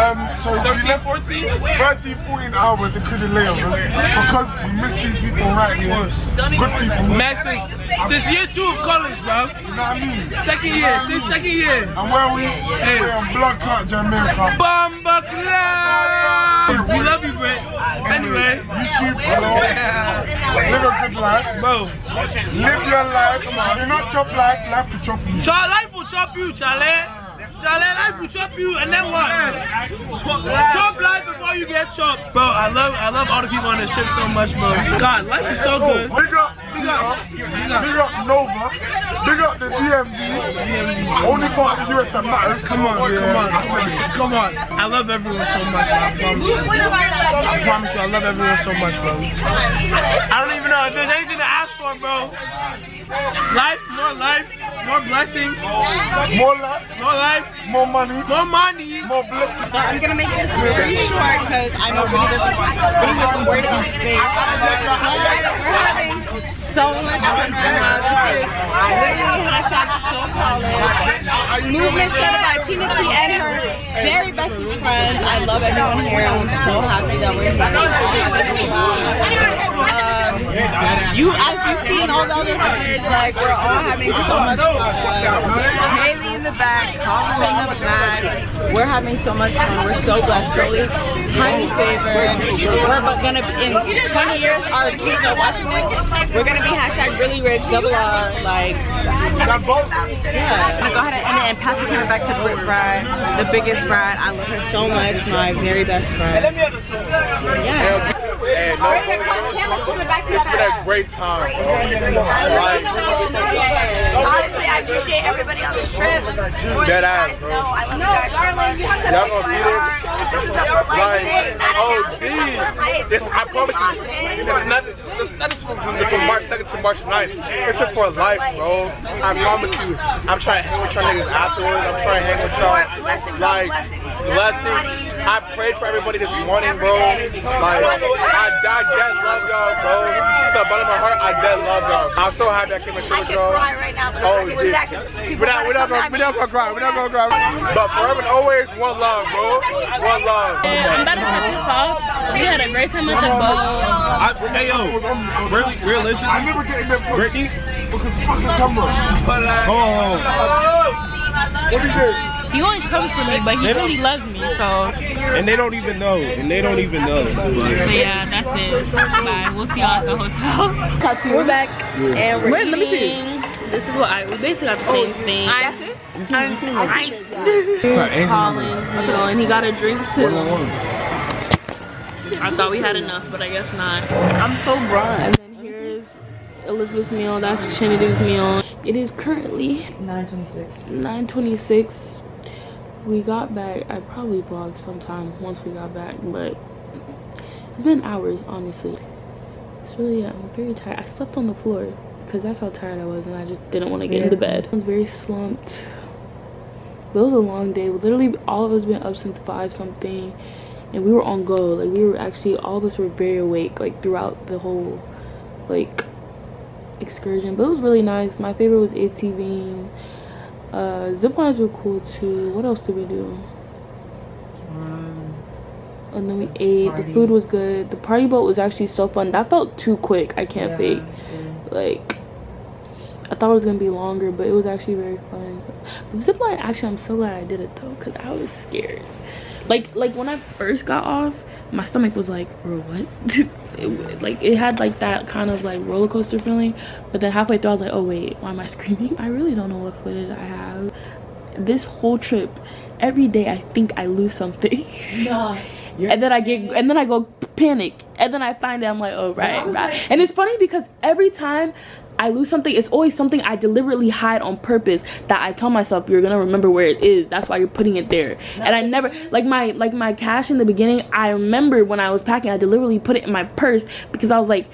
Speaker 11: Um, so we left 13, 13, 14 hours including layovers because we missed these people right here. Good people.
Speaker 6: Man, since, since year two of college, bro.
Speaker 11: You know what I mean?
Speaker 6: Second year, since second year.
Speaker 11: And where we?
Speaker 6: Hey.
Speaker 11: We're on Blood Clot Jamaica.
Speaker 6: Bomba We love you, Brett. Anyway.
Speaker 11: YouTube, bro. Live a good life.
Speaker 6: Bro.
Speaker 11: Live your life. Come on. Do not chop life. Life will chop you.
Speaker 6: Chop life will chop you, Charlie. Charlie, life will chop you, and then what? Chop life before you get chopped. Bro, I love I love all the people on this trip so much, bro. God, life is so good.
Speaker 11: Big up, big up, big up Nova, big up the DMV, only part of the US that matters.
Speaker 6: Come on, come on, come on. I love everyone so much. bro. I promise you. I promise you, I love everyone so much, bro. I don't even know if there's anything to ask for, bro. Life, more life, more blessings,
Speaker 11: More life,
Speaker 6: more life,
Speaker 11: more money,
Speaker 6: more money.
Speaker 11: more blessings.
Speaker 10: I'm gonna make this very short because I know Britney doesn't Britney doesn't work in space. We're having so much fun right now. This is literally hashtag so solid. Movement started by Tina T and her very bestest friends. I love everyone here. I'm so happy that we're here. Um, you, as you've seen all the other pictures, like we're all having so much fun. In the back, Colin in the back. We're having so much fun. We're so blessed. Jolie, highly favored. We're gonna be, in 20 years, our kids are watching this. We're gonna be hashtag really rich, double R, like. Yeah. I'm gonna go ahead and end it and pass the camera back to Britt Bride, the biggest bride. I love her so much, my very best friend. Yeah.
Speaker 11: Hey, no, it's been a great time. Like,
Speaker 9: Honestly, I appreciate everybody on this trip. More
Speaker 11: Dead ass,
Speaker 9: you
Speaker 11: bro.
Speaker 9: know, I love you guys so much.
Speaker 11: y'all gonna see this?
Speaker 9: This is a for life thing, not a
Speaker 11: oh,
Speaker 9: now
Speaker 11: D. This, I promise you, this is not, this is not just from, from March 2nd to March 9th. This is for life, bro. I promise you. I'm trying to hang with y'all niggas afterwards. I'm trying to hang with y'all. Like, blessings. I prayed for everybody this morning, bro. Like, I, I dead love y'all, bro. It's a bottom of my heart. I dead love y'all. I'm so happy I came and shit with y'all.
Speaker 9: cry right now, but
Speaker 11: Oh,
Speaker 9: I'm not gonna do
Speaker 11: shit.
Speaker 9: that 'cause people
Speaker 11: We're not, we're not gonna, we're not gonna cry. We're not gonna cry. But forever and always, one love, bro. One love.
Speaker 4: I'm about to cut this off. We had a great time at the boat.
Speaker 22: Hey yo, really, realistic.
Speaker 11: I never get in there
Speaker 22: Britney.
Speaker 11: because fucking camera.
Speaker 22: Oh,
Speaker 11: What is it?
Speaker 4: He always comes for me, but he really loves me, so.
Speaker 22: and they don't even know, and they don't even know.
Speaker 4: But yeah, that's it. Bye. We'll see y'all at the hotel. We're back and we're
Speaker 10: Wait, let me see.
Speaker 4: eating. This is what I we basically got the same oh, thing.
Speaker 10: I,
Speaker 4: I, Colin's meal, and he got a drink too. I thought we had enough, but I guess not. I'm so broad. And then here's Elizabeth's meal. That's Trinity's meal. It is currently
Speaker 15: 926.
Speaker 4: 9:26. We got back. I probably vlogged sometime once we got back, but it's been hours, honestly. It's really, I'm very tired. I slept on the floor because that's how tired I was, and I just didn't want to get into bed. I was very slumped. It was a long day. Literally, all of us been up since five something, and we were on go. Like we were actually, all of us were very awake, like throughout the whole, like, excursion. But it was really nice. My favorite was ATVing. Uh, zip lines were cool too. What else did we do? And then we ate. The food was good. The party boat was actually so fun. That felt too quick. I can't fake. Like, I thought it was gonna be longer, but it was actually very fun. But zip line, actually, I'm so glad I did it though, cause I was scared. Like, like when I first got off, my stomach was like, bro, what? it, like it had like that kind of like roller coaster feeling, but then halfway through, I was like, oh wait, why am I screaming? I really don't know what footage I have. This whole trip, every day, I think I lose something. and then I get and then I go panic and then I find out I'm like oh right right and it's funny because every time I lose something it's always something I deliberately hide on purpose that I tell myself you're gonna remember where it is that's why you're putting it there and I never like my like my cash in the beginning I remember when I was packing I deliberately put it in my purse because I was like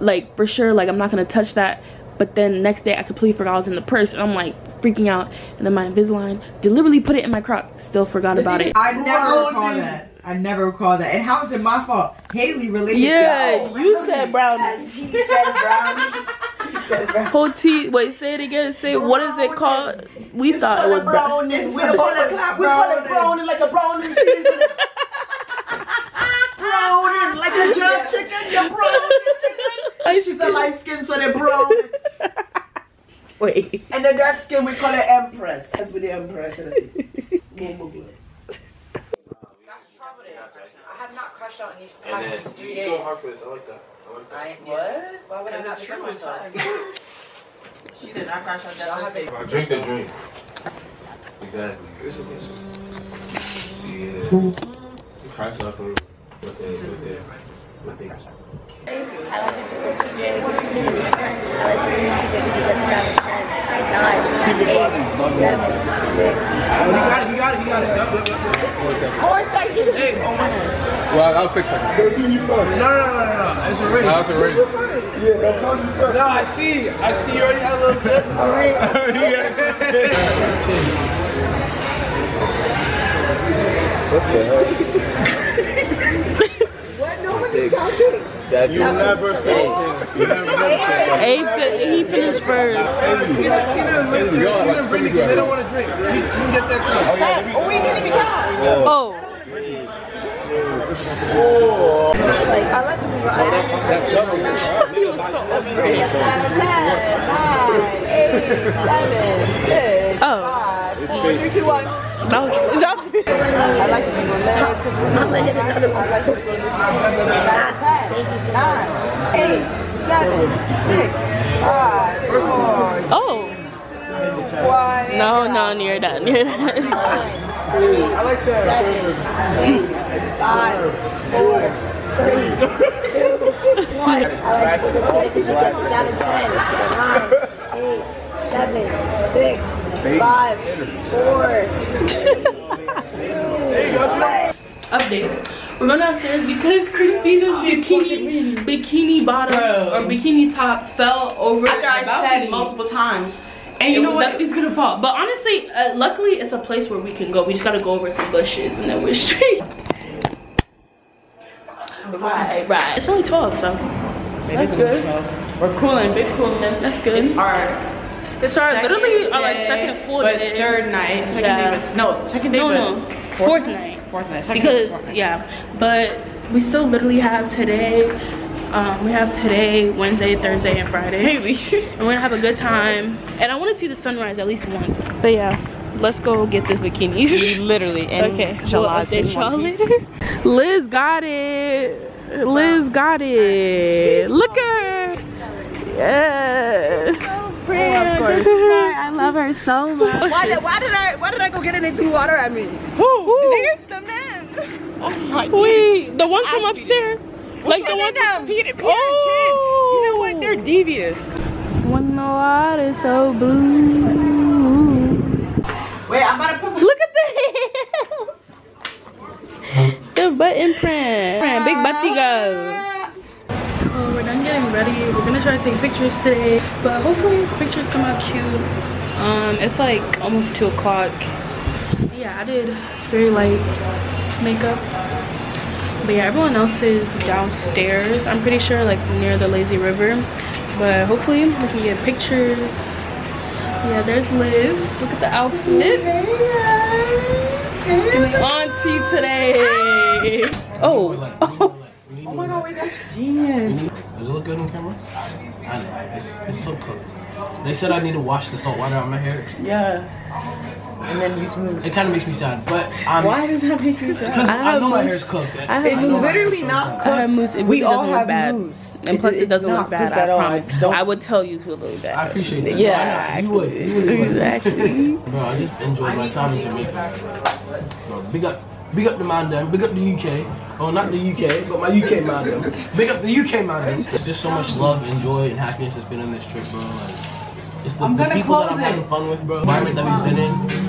Speaker 4: like for sure like I'm not gonna touch that but then next day I completely forgot I was in the purse and I'm like freaking out and then my Invisalign deliberately put it in my crock still forgot about it
Speaker 15: I never recall that. I never recall that. And how is it my fault? Haley related
Speaker 4: Yeah,
Speaker 15: to
Speaker 4: you said brownies.
Speaker 9: He said brownie. He.
Speaker 4: Whole tea. Wait, say it again. Say what is it called? We thought it was brown.
Speaker 15: brownies. We call it, we call it brownie like a brownie season. brownie like a jerk chicken. You're brownie chicken. She's a light skin, so they're brown.
Speaker 4: Wait.
Speaker 15: And the dark skin, we call it empress. That's with the empress. Boom, boom, boom. I have not crushed out any
Speaker 22: And then
Speaker 15: past
Speaker 22: you,
Speaker 15: three
Speaker 22: you go
Speaker 15: days.
Speaker 22: hard for this. I like that. I like that.
Speaker 15: I, what? Why would I not
Speaker 10: true,
Speaker 15: true myself?
Speaker 10: She did not crash out that
Speaker 22: I drink the drink.
Speaker 6: Exactly. It's okay. See, yeah. Price up with the, with the, with the.
Speaker 9: I like to do with TJ because TJ is different. I like to do with TJ because he does it out of 10, 9, 8, 7, 6.
Speaker 11: Oh, he got it, he got it, he got it. Yup, yup, yup, yup.
Speaker 9: Four seconds.
Speaker 11: Hey, oh my.
Speaker 2: Well, that was six seconds.
Speaker 11: No, no, no, no, no. It's a race.
Speaker 2: That was a race.
Speaker 11: Yeah, don't call you first. No, I see. I see you already had a little sip. All right.
Speaker 2: What the hell? Six, seven,
Speaker 19: You never say
Speaker 2: You never say
Speaker 4: Eight, fin- he finished first.
Speaker 11: Tina, Tina, and Lily, Tina and Britney, they don't want to drink. You, you can get that cup.
Speaker 9: Oh, we didn't even count.
Speaker 4: Oh.
Speaker 9: I like to.
Speaker 4: You look so upgraded.
Speaker 9: 9, 8, 7, 6,
Speaker 4: Oh.
Speaker 9: 5, 4, 3, 2, 1.
Speaker 4: That was.
Speaker 9: I like to be one. Nine, four,
Speaker 4: Oh.
Speaker 9: one.
Speaker 4: No, no, near that, near that.
Speaker 11: I like
Speaker 9: Seven, six, five, four, three, two, one. I like to do it because you get it down to ten. Nine, eight, seven, six, five, four,
Speaker 4: Update. We're going downstairs because Christina's bikini, bikini bottom or bikini top fell over
Speaker 15: After I said multiple times.
Speaker 4: And you
Speaker 15: It
Speaker 4: know what? Nothing's gonna fall. But honestly, uh, luckily, it's a place where we can go. We just gotta go over some bushes and then we're straight. Right, right. It's only 12, so that's good.
Speaker 15: We're cooling, big cooling.
Speaker 4: That's good.
Speaker 15: It's our
Speaker 4: It's our
Speaker 15: second
Speaker 4: literally our like second full
Speaker 15: but
Speaker 4: day.
Speaker 15: third night, second
Speaker 4: Yeah.
Speaker 15: day, but no, second day,
Speaker 4: No,
Speaker 15: but
Speaker 4: no, fourth night.
Speaker 15: Fourth night, second
Speaker 4: Because
Speaker 15: fourth night.
Speaker 4: yeah, but we still literally have today. Um, we have today, Wednesday, Thursday, and Friday.
Speaker 15: Haley.
Speaker 4: and we're gonna have a good time. And I want to see the sunrise at least once. But yeah, let's go get this bikini.
Speaker 15: literally in
Speaker 4: okay.
Speaker 15: gelatin
Speaker 4: we'll update
Speaker 15: one
Speaker 4: y'all
Speaker 15: piece.
Speaker 4: later. Liz got it. Liz got it. Look at her. Yeah.
Speaker 15: Oh, of course. I love her so much.
Speaker 10: Why did, why did I why did I go get it and they threw water at me?
Speaker 15: Who?
Speaker 4: Who?
Speaker 15: Niggas?
Speaker 10: The men.
Speaker 15: Oh my
Speaker 4: Wait, the one from upstairs.
Speaker 15: Like the one from Peter, Peter and Chin. You know what? They're oh. devious.
Speaker 4: When the water's so blue.
Speaker 10: Wait, I'm about to put
Speaker 4: Look at the the butt imprint. Big butty girl. So we're done getting ready. We're gonna try to take pictures today, but hopefully pictures come out cute. Um, it's like almost two o'clock. Yeah, I did very light makeup. But yeah, everyone else is downstairs. I'm pretty sure like near the lazy river. But hopefully we can get pictures. Yeah, there's Liz. Look at the outfit. Auntie today. Oh.
Speaker 15: Oh my god, wait, that's genius.
Speaker 6: Does it look good on camera? I know. It's, it's so cooked. They said I need to wash the salt water out of my hair.
Speaker 15: Yeah. And then use mousse.
Speaker 6: It kind of makes me sad, but I'm.
Speaker 15: Why does that make you sad?
Speaker 6: Because
Speaker 4: I
Speaker 6: I,
Speaker 4: have
Speaker 6: know my
Speaker 4: mousse.
Speaker 6: hair's cooked.
Speaker 4: I have
Speaker 15: It's literally not
Speaker 6: cooked.
Speaker 4: I have mousse. It
Speaker 15: We
Speaker 4: really
Speaker 15: all
Speaker 4: doesn't look
Speaker 15: have
Speaker 4: bad.
Speaker 15: mousse.
Speaker 4: And
Speaker 15: It-
Speaker 4: plus, it,
Speaker 15: it's
Speaker 4: doesn't look bad.
Speaker 15: at
Speaker 4: I
Speaker 15: all.
Speaker 4: promise.
Speaker 15: Don't-
Speaker 4: I would tell you to look bad.
Speaker 6: I appreciate that.
Speaker 4: Yeah,
Speaker 6: Why not? You would. You would.
Speaker 4: Exactly.
Speaker 6: Bro, I just enjoyed my time in Jamaica. Bro, big up, big up the man them, big up the UK. Oh, not the UK, but my UK man them. Big up the UK man them. There's just so much love and joy and happiness that's been in this trip, bro. Like, it's the,
Speaker 15: I'm
Speaker 6: the people that
Speaker 15: close
Speaker 6: I'm
Speaker 15: it.
Speaker 6: having fun with, bro. Environment that we've been in.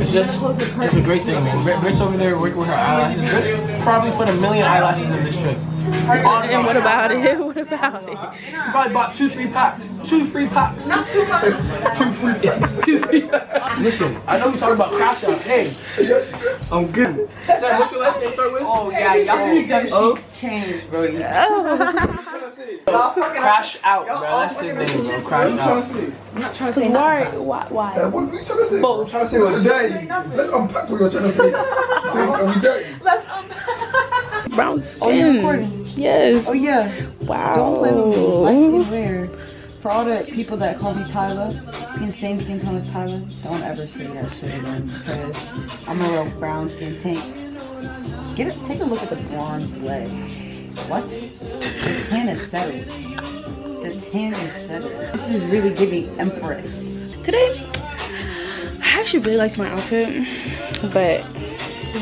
Speaker 6: It's just, it's a great thing, man. Rich over there working with her eyelashes. Brit's probably put a million eyelashes in this trip.
Speaker 4: And what about it? What about it?
Speaker 6: She probably bought two, three packs. Two free packs.
Speaker 10: Not too much.
Speaker 6: two free packs. two free packs. Listen, I know we talking about cash out. Hey, I'm good. Sam, what's your last name start with?
Speaker 15: Oh yeah, y'all need them
Speaker 6: Oh.
Speaker 15: sheets changed, bro.
Speaker 6: Crash out, bro. That's his name, bro. Crash out.
Speaker 15: I'm not trying to say
Speaker 4: Why?
Speaker 15: nothing.
Speaker 4: Why? Why?
Speaker 2: Uh, what are you trying to say?
Speaker 4: Both.
Speaker 2: trying to say was dirty. Let's unpack what you're trying to say. say are we dirty?
Speaker 10: Let's unpack.
Speaker 4: Brown skin.
Speaker 15: Oh, you're recording?
Speaker 4: Yes.
Speaker 15: Oh yeah.
Speaker 4: Wow.
Speaker 15: Don't play with me. My skin weird. For all the people that call me Tyler, skin same skin tone as Tyler, don't ever say that shit again because I'm a real brown skin tank. Get it, take a look at the blonde legs. What? The tan is settled. The tan is settled. This is really giving Empress.
Speaker 4: Today, I actually really likes my outfit, but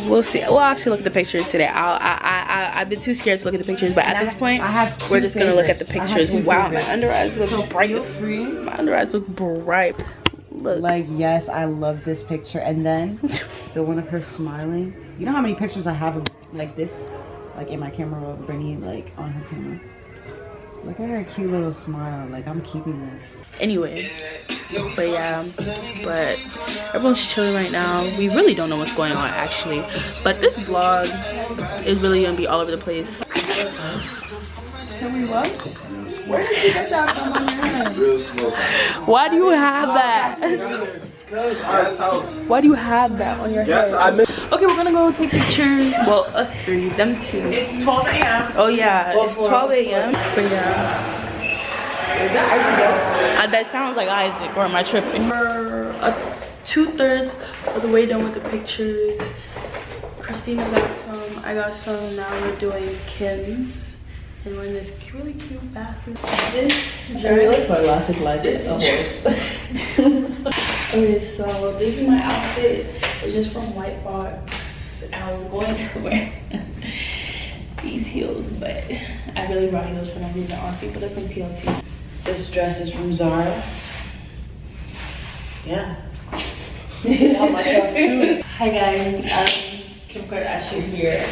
Speaker 4: we'll see. We'll actually look at the pictures today. I'll, I, I, I, I've been too scared to look at the pictures, but at this point, we're just gonna look at the pictures. Wow, my under eyes look so bright. My under eyes look bright. Look.
Speaker 15: Like, yes, I love this picture. And then the one of her smiling. You know how many pictures I have of like this, like in my camera of Britney, like on her camera? Look at her cute little smile. Like, I'm keeping this.
Speaker 4: Anyway, but yeah, but everyone's chilling right now. We really don't know what's going on actually. But this vlog is really gonna be all over the place.
Speaker 15: Can we what? Where did you get that from on your?
Speaker 4: Why do you have that? Why do you have that on your head? Okay, we're gonna go take pictures. Well, us three, them two.
Speaker 10: It's 12 a.m.
Speaker 4: Oh yeah, it's 12 a.m. But yeah. Uh, that sounds like Isaac, or am I tripping? We're uh, two thirds of the way done with the pictures. Christina got some, I got some, now we're doing Kim's. And we're in this really cute bathroom. This
Speaker 15: I realize my life is like
Speaker 4: this
Speaker 15: a horse.
Speaker 4: okay, so this is my outfit. It's just from White Fox. I was going to wear these heels, but I really brought heels for no reason, honestly, but they're from PLT.
Speaker 15: This dress is from Zara. Yeah.
Speaker 4: Hi guys, um, Kim Kardashian here.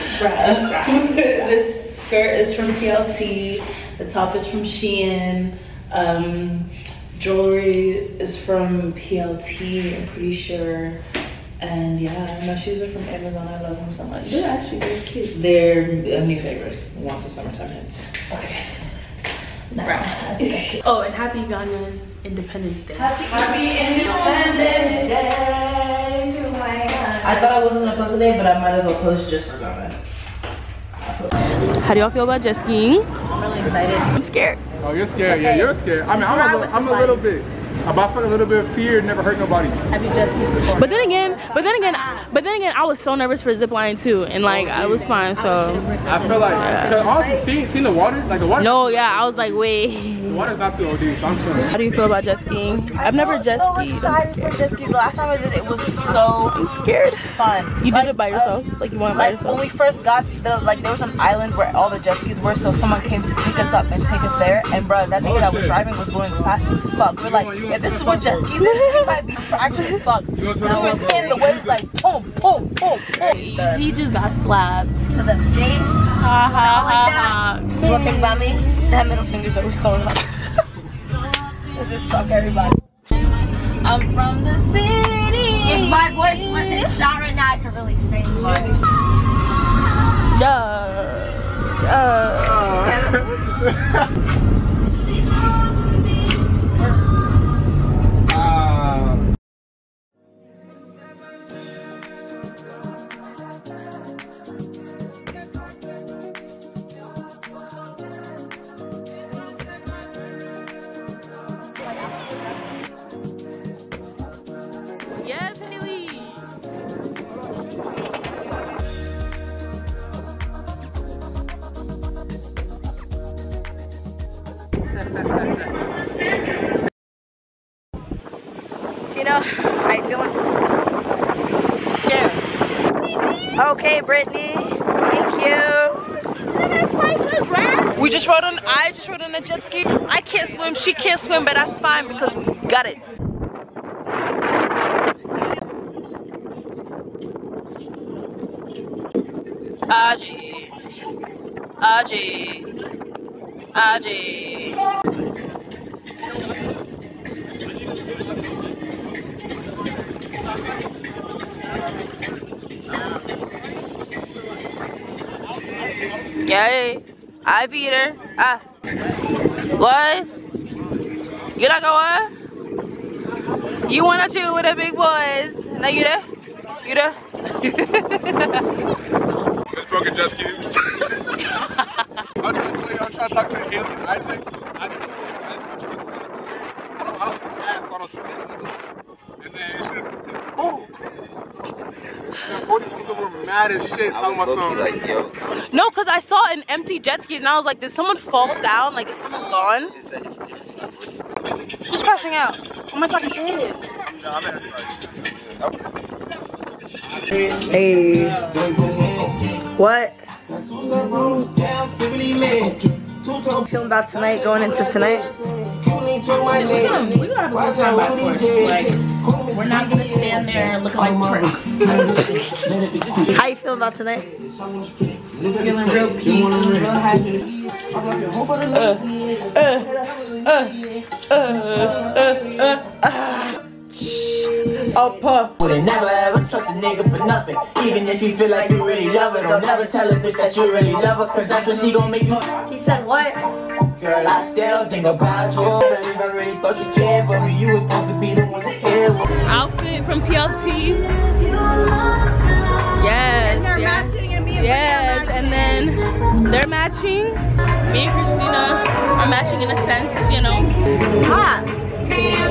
Speaker 4: this skirt is from PLT. The top is from Shein. Um, jewelry is from PLT, I'm pretty sure. And yeah, my shoes are from Amazon. I love them so much. They're actually very cute.
Speaker 10: They're a new favorite once the summertime hits.
Speaker 4: Okay. Right. Oh, and happy Ghana Independence Day.
Speaker 10: Happy Independence Day to my Ghana. I thought I wasn't gonna post today, but I might as well post just for Ghana.
Speaker 4: How do y'all feel about jet skiing?
Speaker 10: I'm really excited.
Speaker 4: I'm scared.
Speaker 11: Oh, you're scared. Yeah, you're scared. I mean, I'm a, little, I'm a little bit. About a little bit of fear, never hurt nobody.
Speaker 10: Have you just skied before?
Speaker 4: But then again, but then again, but then again, I was so nervous for zip line too, and like I was fine. So
Speaker 11: I feel like, cause honestly, seeing, seeing the water, like the water.
Speaker 4: no, yeah, I was like, wait.
Speaker 11: The water's not too OD, so I'm sure.
Speaker 4: How do you feel about jet skiing? I've never jet
Speaker 5: so
Speaker 4: skied. I'm
Speaker 5: excited for jet skis. The last time I did it, it was so
Speaker 4: I'm scared.
Speaker 5: fun.
Speaker 4: You
Speaker 5: Like,
Speaker 4: did it by um, yourself? like you went by yourself?
Speaker 5: when we first got the like there was an island where all the jet skis were, so someone came to pick us up and take us there. And bro, that nigga that was driving was going fast as fuck. We're like, if this is what jet skis is, we might be fractured fuck. So we're in the waves like boom, boom, boom, boom.
Speaker 4: he just got slapped.
Speaker 5: To the face.
Speaker 4: Ha ha
Speaker 5: like
Speaker 4: ha
Speaker 5: that. One thing about me, that middle finger's always going up. Cause this fuck everybody. I'm from the city. If my voice wasn't shot right now, I could really sing. But
Speaker 4: Yeah. Yeah.
Speaker 11: Uh,
Speaker 10: Aji. Yay. I beat her. Ah. What? You not going? You wanna chill with the big boys. Now you there? You there?
Speaker 11: Let's broken jet ski. I'm trying to tell you, I'm trying to talk to Haley and Isaac. I just took this to Isaac. I'm trying to tell him. I don't, I don't put gas, so I don't spin. nothing like that. And then it's just, it's boom. And Bodie comes over mad as shit, talking about something. Like, yo.
Speaker 10: No, cause I saw an empty jet ski and I was like, did someone fall down? Like, is someone gone? Who's crashing out? Oh my god, he is.
Speaker 5: Hey. What? Feeling about tonight, going into tonight?
Speaker 4: We're gonna, we're gonna have a good time by force. Like, we're not gonna stand there looking like pricks.
Speaker 5: How you feeling about tonight?
Speaker 4: Feeling real peace, real happy.
Speaker 5: Upper.
Speaker 15: Would never ever trust a nigga for nothing. Even if you feel like you really love her, don't never tell a bitch that you really love her, cause that's when she gon' make you.
Speaker 5: He said what?
Speaker 15: Girl, I still think about you. Really, I really thought you cared for me. You was supposed to be the one that cared.
Speaker 4: Outfit from PLT. Yes. yes. yes, and then they're matching. Me and Christina are matching in a sense, you know. Hot.
Speaker 9: Anyways,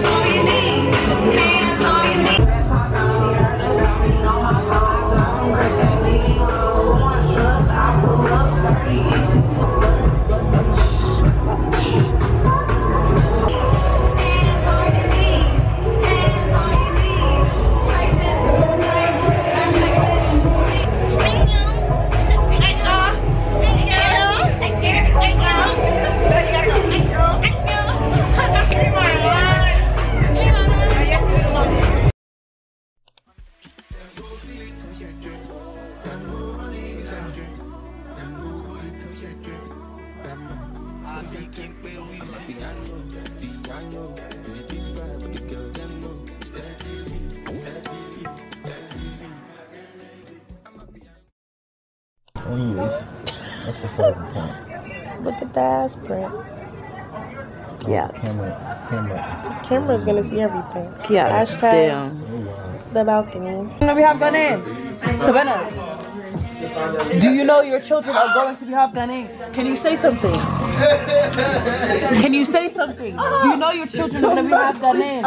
Speaker 10: gonna see everything.
Speaker 5: Yeah.
Speaker 10: Hashtag the balcony.
Speaker 5: When we have Ghanaian. Savannah. Do you know your children are going to be half Ghanaian? Can you say something? Can you say something? Do you know your children are going to be half Ghanaian?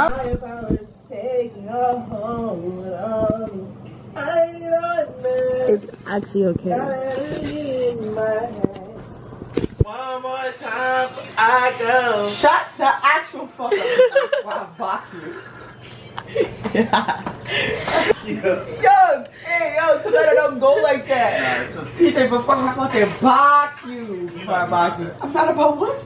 Speaker 10: It's actually okay.
Speaker 15: One more time, I go. Shut the actual fuck up. Wow, box you. yo, hey, yo, Tomato don't go like that. TJ, before I to box you. Before I box you. I'm not about what?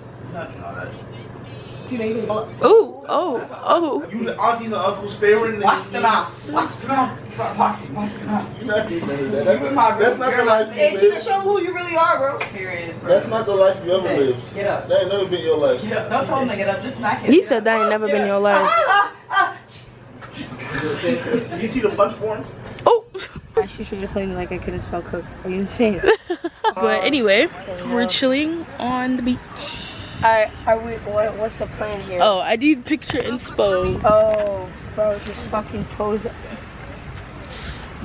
Speaker 15: Tina, you didn't.
Speaker 4: Oh, oh, oh.
Speaker 2: You the aunties and uncles favoring
Speaker 15: Watch the mouth. Watch the mouth. Box you. Watch the mouth.
Speaker 2: You're not doing none of that. That's, that's not the life you
Speaker 15: Hey, Tina,
Speaker 2: live.
Speaker 15: show them who you really are, bro. Period. bro.
Speaker 2: That's not the life you ever
Speaker 15: Hey,
Speaker 2: lived.
Speaker 15: Get up.
Speaker 2: That ain't never been your life.
Speaker 15: Get up. Don't tell him to get up. Just smack him.
Speaker 4: He said that ain't never been your life.
Speaker 2: Ah, ah, ah, Did you see the punch form? Oh. him?
Speaker 10: She should have played me like I couldn't spell cooked. Are you insane?
Speaker 4: But anyway, we're chilling on the beach.
Speaker 10: I, are we, what, what's the plan here?
Speaker 4: Oh, I need picture inspo.
Speaker 10: Oh, bro, just fucking pose.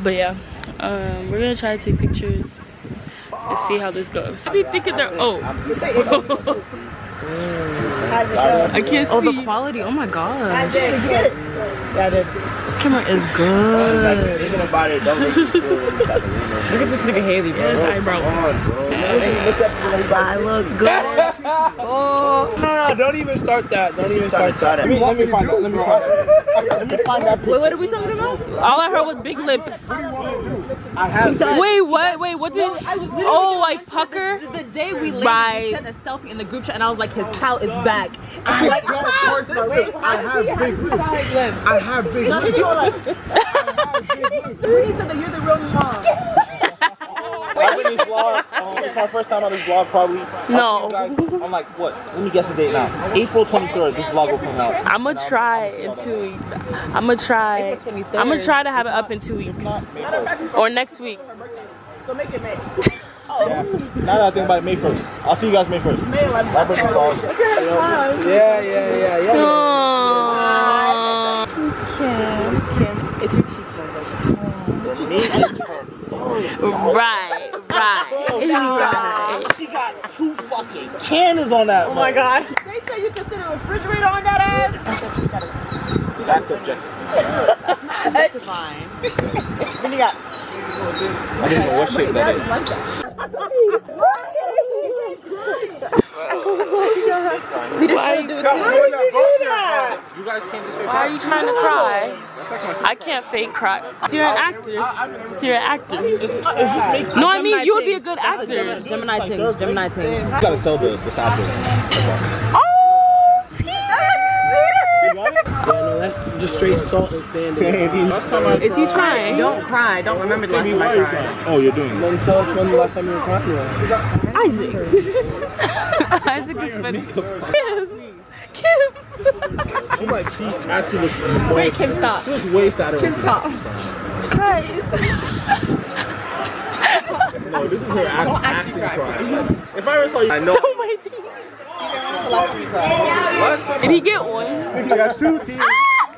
Speaker 4: But yeah, um, we're gonna try to take pictures and see how this goes. I be thinking they're oh. I can't see.
Speaker 10: Oh, the quality. Oh my gosh.
Speaker 4: Yeah, I.
Speaker 10: This camera is good.
Speaker 2: Thinking about it, don't make you feel
Speaker 10: Look at this nigga Haley, bro.
Speaker 4: His eyebrows.
Speaker 10: I look good.
Speaker 6: Oh. No, no, don't even start that. Don't even start that.
Speaker 11: Let me, let me find that. Let me find that. Let me find that picture.
Speaker 4: Wait, what are we talking about? All I heard was big lips.
Speaker 11: I have.
Speaker 4: Wait, what? Wait, what did? Oh, like pucker?
Speaker 5: The day we landed,
Speaker 4: Right.
Speaker 5: he sent a selfie in the group chat, and I was like, his cow is back.
Speaker 11: I
Speaker 5: like,
Speaker 11: have,
Speaker 5: ah,
Speaker 11: of course, my
Speaker 5: wait,
Speaker 11: lips. I
Speaker 5: does
Speaker 11: have
Speaker 5: he
Speaker 11: big
Speaker 5: have
Speaker 11: lips.
Speaker 5: big lips?
Speaker 11: I have big
Speaker 5: No,
Speaker 11: lips.
Speaker 5: he said that you're the real mom.
Speaker 19: I've been this vlog. Um, it's my first time on this vlog, probably.
Speaker 4: No.
Speaker 19: I'll see you guys. I'm like, what? Let me guess the date now. April 23rd. This vlog will come out.
Speaker 4: I'm gonna try in two weeks. I'm gonna try. I'm gonna try to have it up in two weeks or next week.
Speaker 15: So make it May.
Speaker 19: Yeah. Now that I think about it, May 1st. I'll see you guys May 1st.
Speaker 15: May 11th.
Speaker 19: My birthday vlog.
Speaker 6: Yeah, yeah, yeah, yeah.
Speaker 4: Aww.
Speaker 10: Kim, Kim, it's your cheekbone.
Speaker 19: Me and her.
Speaker 4: Right, right, right.
Speaker 19: She got two fucking cannons on that.
Speaker 15: Oh my god. They say you can sit a refrigerator on that ass.
Speaker 19: That's objective.
Speaker 15: That's fine.
Speaker 19: Then you got. I didn't know what shape that is.
Speaker 5: We just
Speaker 4: Why
Speaker 5: should do
Speaker 4: you
Speaker 5: it.
Speaker 4: trying
Speaker 5: Why
Speaker 4: to-
Speaker 5: would you do that?
Speaker 19: You guys came this way.
Speaker 4: Why are you trying to cry? I can't fake cry. So you're an actor. So you're an actor. No, I mean you would be a good actor.
Speaker 5: Gemini thing. Gemini thing.
Speaker 19: You gotta sell the the sapper.
Speaker 6: Oh, Yeah, no, that's just straight salt and sand.
Speaker 19: Sandy. Last time I
Speaker 5: Is he
Speaker 19: cried-
Speaker 5: trying? Don't cry. Don't remember the last time I cried.
Speaker 19: crying? Oh, you're doing it.
Speaker 6: Then tell us when the last time you were crying was.
Speaker 4: Isaac. Isaac is funny. Kim.
Speaker 19: She like she actually looks. more-
Speaker 5: Wait, Kim, stop.
Speaker 19: She looks way sadder.
Speaker 5: Kim, stop.
Speaker 4: Guys.
Speaker 19: No, this is her act,
Speaker 5: Don't
Speaker 19: acting
Speaker 5: actually
Speaker 19: cry. If I ever saw you, I know.
Speaker 4: Oh my
Speaker 19: What?
Speaker 4: Did he get one?
Speaker 19: I got two tears.
Speaker 5: Ah!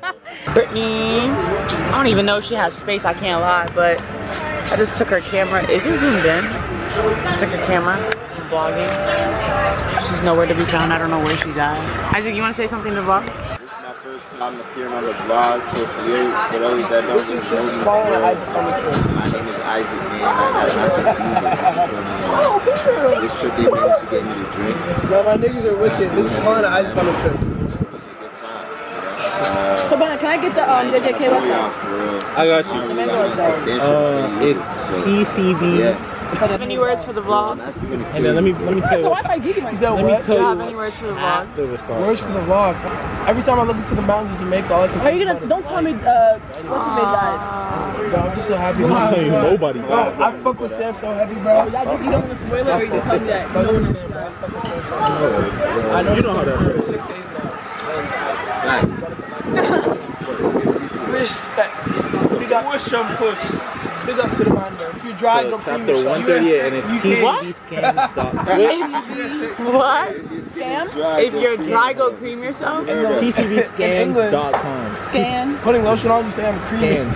Speaker 5: Britney. I don't even know if she has space, I can't lie, but I just took her camera. Is it zoomed in? I took her camera. I'm vlogging. She's nowhere to be found. I don't know where she's at. Isaac, you want to say something to vlog?
Speaker 2: I'm appearing on the vlog, so for, you, for those that don't know me, my name is Isaac, man. I got an active music. This trip they managed to get me to drink.
Speaker 6: No, my niggas are wicked. This is calling the ice on the trip.
Speaker 2: Uh,
Speaker 5: So, Ben, can I get the um, JJ Caleb?
Speaker 2: yeah, for real.
Speaker 19: I got you.
Speaker 2: I really got substantial
Speaker 19: Uh, it's TCB.
Speaker 2: Yeah.
Speaker 5: Have any words for the vlog?
Speaker 19: And then let me let me tell you.
Speaker 6: Is that
Speaker 19: Let me
Speaker 6: what?
Speaker 19: tell
Speaker 5: Do you
Speaker 19: you
Speaker 5: have any words for the vlog?
Speaker 19: after the start.
Speaker 6: Words for the vlog. Every time I look into the mountains of Jamaica, all I can
Speaker 5: Are you gonna? Don't tell me. Uh, what's the big guys?
Speaker 6: Bro, I'm just so happy.
Speaker 19: I'm not telling nobody.
Speaker 6: Bro, I fuck with Sam so heavy, bro.
Speaker 5: You don't want to spoil it, or you just tell me that?
Speaker 6: Bro, listen, bro. I fuck with Sam so heavy. I know
Speaker 19: You know how that
Speaker 6: for
Speaker 19: is.
Speaker 6: six days now. Respect. Big up. Push and push. Big up to the man, bro. If you dry, go cream
Speaker 19: Chapter
Speaker 6: yourself.
Speaker 19: 138 and it's
Speaker 6: UK.
Speaker 5: What? Scam? If you're dry, go cream yourself.
Speaker 19: TCBscans.com.
Speaker 5: Scan.
Speaker 6: Putting lotion on, you say I'm creaming.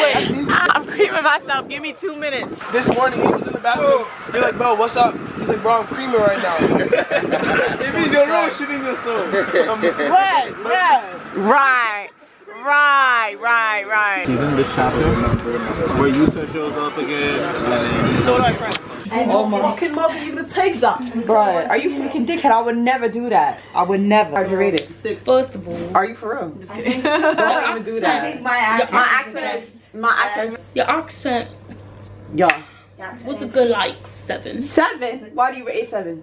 Speaker 5: Wait, I'm creaming myself. Give me two minutes.
Speaker 6: This morning he was in the bathroom. He's like, bro, what's up? He's like, bro, I'm creaming right now. if he's your room, shooting yourself.
Speaker 5: Right, right, right, right, right, right.
Speaker 19: He's in the chapter where Yuta shows up again. And
Speaker 5: So what do I press?
Speaker 13: Oh my fucking mother, you gonna take that? Bruh, are you freaking dickhead? I would never do that. I would never. How'd you rate it?
Speaker 5: Six. First of all,
Speaker 13: Are you for real? Just kidding. Don't even do that.
Speaker 9: my accent.
Speaker 13: My accent is my accent. is-
Speaker 4: your accent
Speaker 13: Yeah.
Speaker 4: was a good like seven.
Speaker 13: Seven. Why do you rate a seven?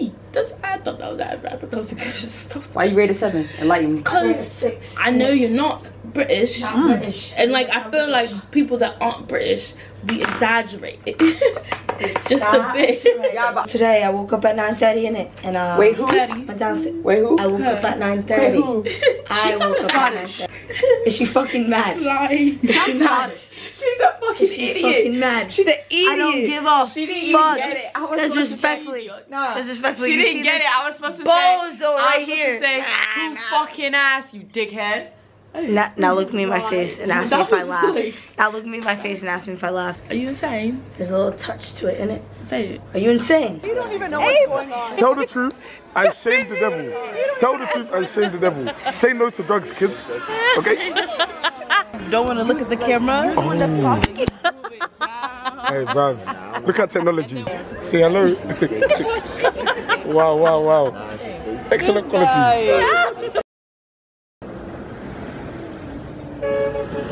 Speaker 4: E. That's I thought that was average. I thought that was a good. that was-
Speaker 13: Why you rate a seven? Enlighten me.
Speaker 4: Because
Speaker 9: six.
Speaker 4: I know you're not British.
Speaker 9: Not British.
Speaker 4: And like I feel like people that aren't British, we exaggerate it. Just a bit.
Speaker 9: Today I woke up at 9:30 in it, and uh,
Speaker 13: wait, who?
Speaker 9: went downstairs.
Speaker 13: Wait, who?
Speaker 9: I woke up at 9:30.
Speaker 13: Wait, who?
Speaker 9: I
Speaker 13: She's
Speaker 9: woke
Speaker 13: so
Speaker 9: up at 9:30. Is she fucking mad?
Speaker 4: Lying.
Speaker 9: Is she mad?
Speaker 13: She's a fucking
Speaker 9: Is she
Speaker 13: idiot.
Speaker 9: fucking mad?
Speaker 13: She's an idiot.
Speaker 9: I don't give a
Speaker 13: She didn't even
Speaker 9: fuck.
Speaker 13: get it. I was
Speaker 9: That's
Speaker 13: supposed to say-
Speaker 9: respectfully.
Speaker 13: Nah.
Speaker 9: That's respectfully.
Speaker 5: She
Speaker 9: You
Speaker 5: didn't get
Speaker 9: this
Speaker 5: it. I was supposed to
Speaker 9: bozo
Speaker 5: say. I was
Speaker 9: right
Speaker 5: supposed
Speaker 9: here.
Speaker 5: To say, who fucking ass, you dickhead.
Speaker 9: Now, now look me in my face and ask me if I
Speaker 4: was
Speaker 9: laughed.
Speaker 4: like-
Speaker 9: Now look me in my face and ask me if I laughed.
Speaker 4: Are you insane?
Speaker 9: There's a little touch to it, isn't it, innit?
Speaker 4: Say it.
Speaker 9: Are you insane?
Speaker 5: You don't even know what's going on.
Speaker 11: Tell the truth and shame the devil. Tell the truth and shame the devil. Say no to drugs, kids. Okay?
Speaker 5: Don't want to look at the camera.
Speaker 11: Oh. Hey, bruv. Look at technology. Say hello. wow, wow, wow. Excellent quality.
Speaker 4: It's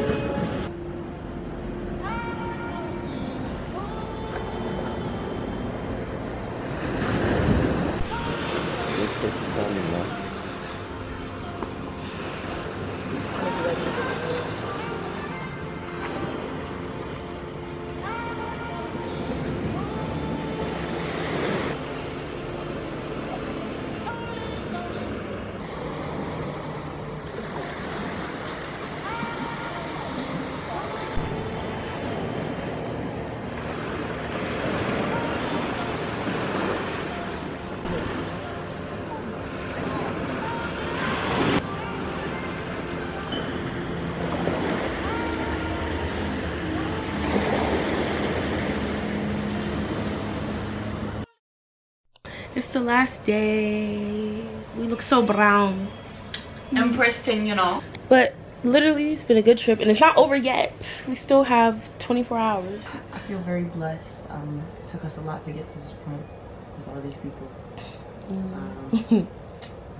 Speaker 4: the last day. We look so brown.
Speaker 5: And Preston, you know.
Speaker 4: But literally, it's been a good trip, and it's not over yet. We still have 24 hours.
Speaker 13: I feel very blessed. Um, it took us a lot to get to this point.
Speaker 5: with all these people. Um,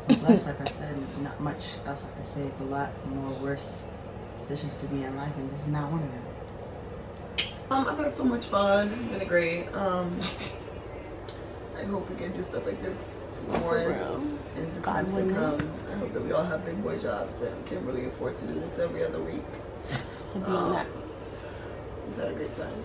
Speaker 5: I'm blessed, like I said, not much else I can say. A lot more worse positions to be in life, and this is not one of them.
Speaker 15: Um, I've had so much fun. This has been great. Um, I hope we can do stuff like this more in, in the times to come. I hope that we all have big boy jobs and can really afford to do this every other week. Um, we've had a great time.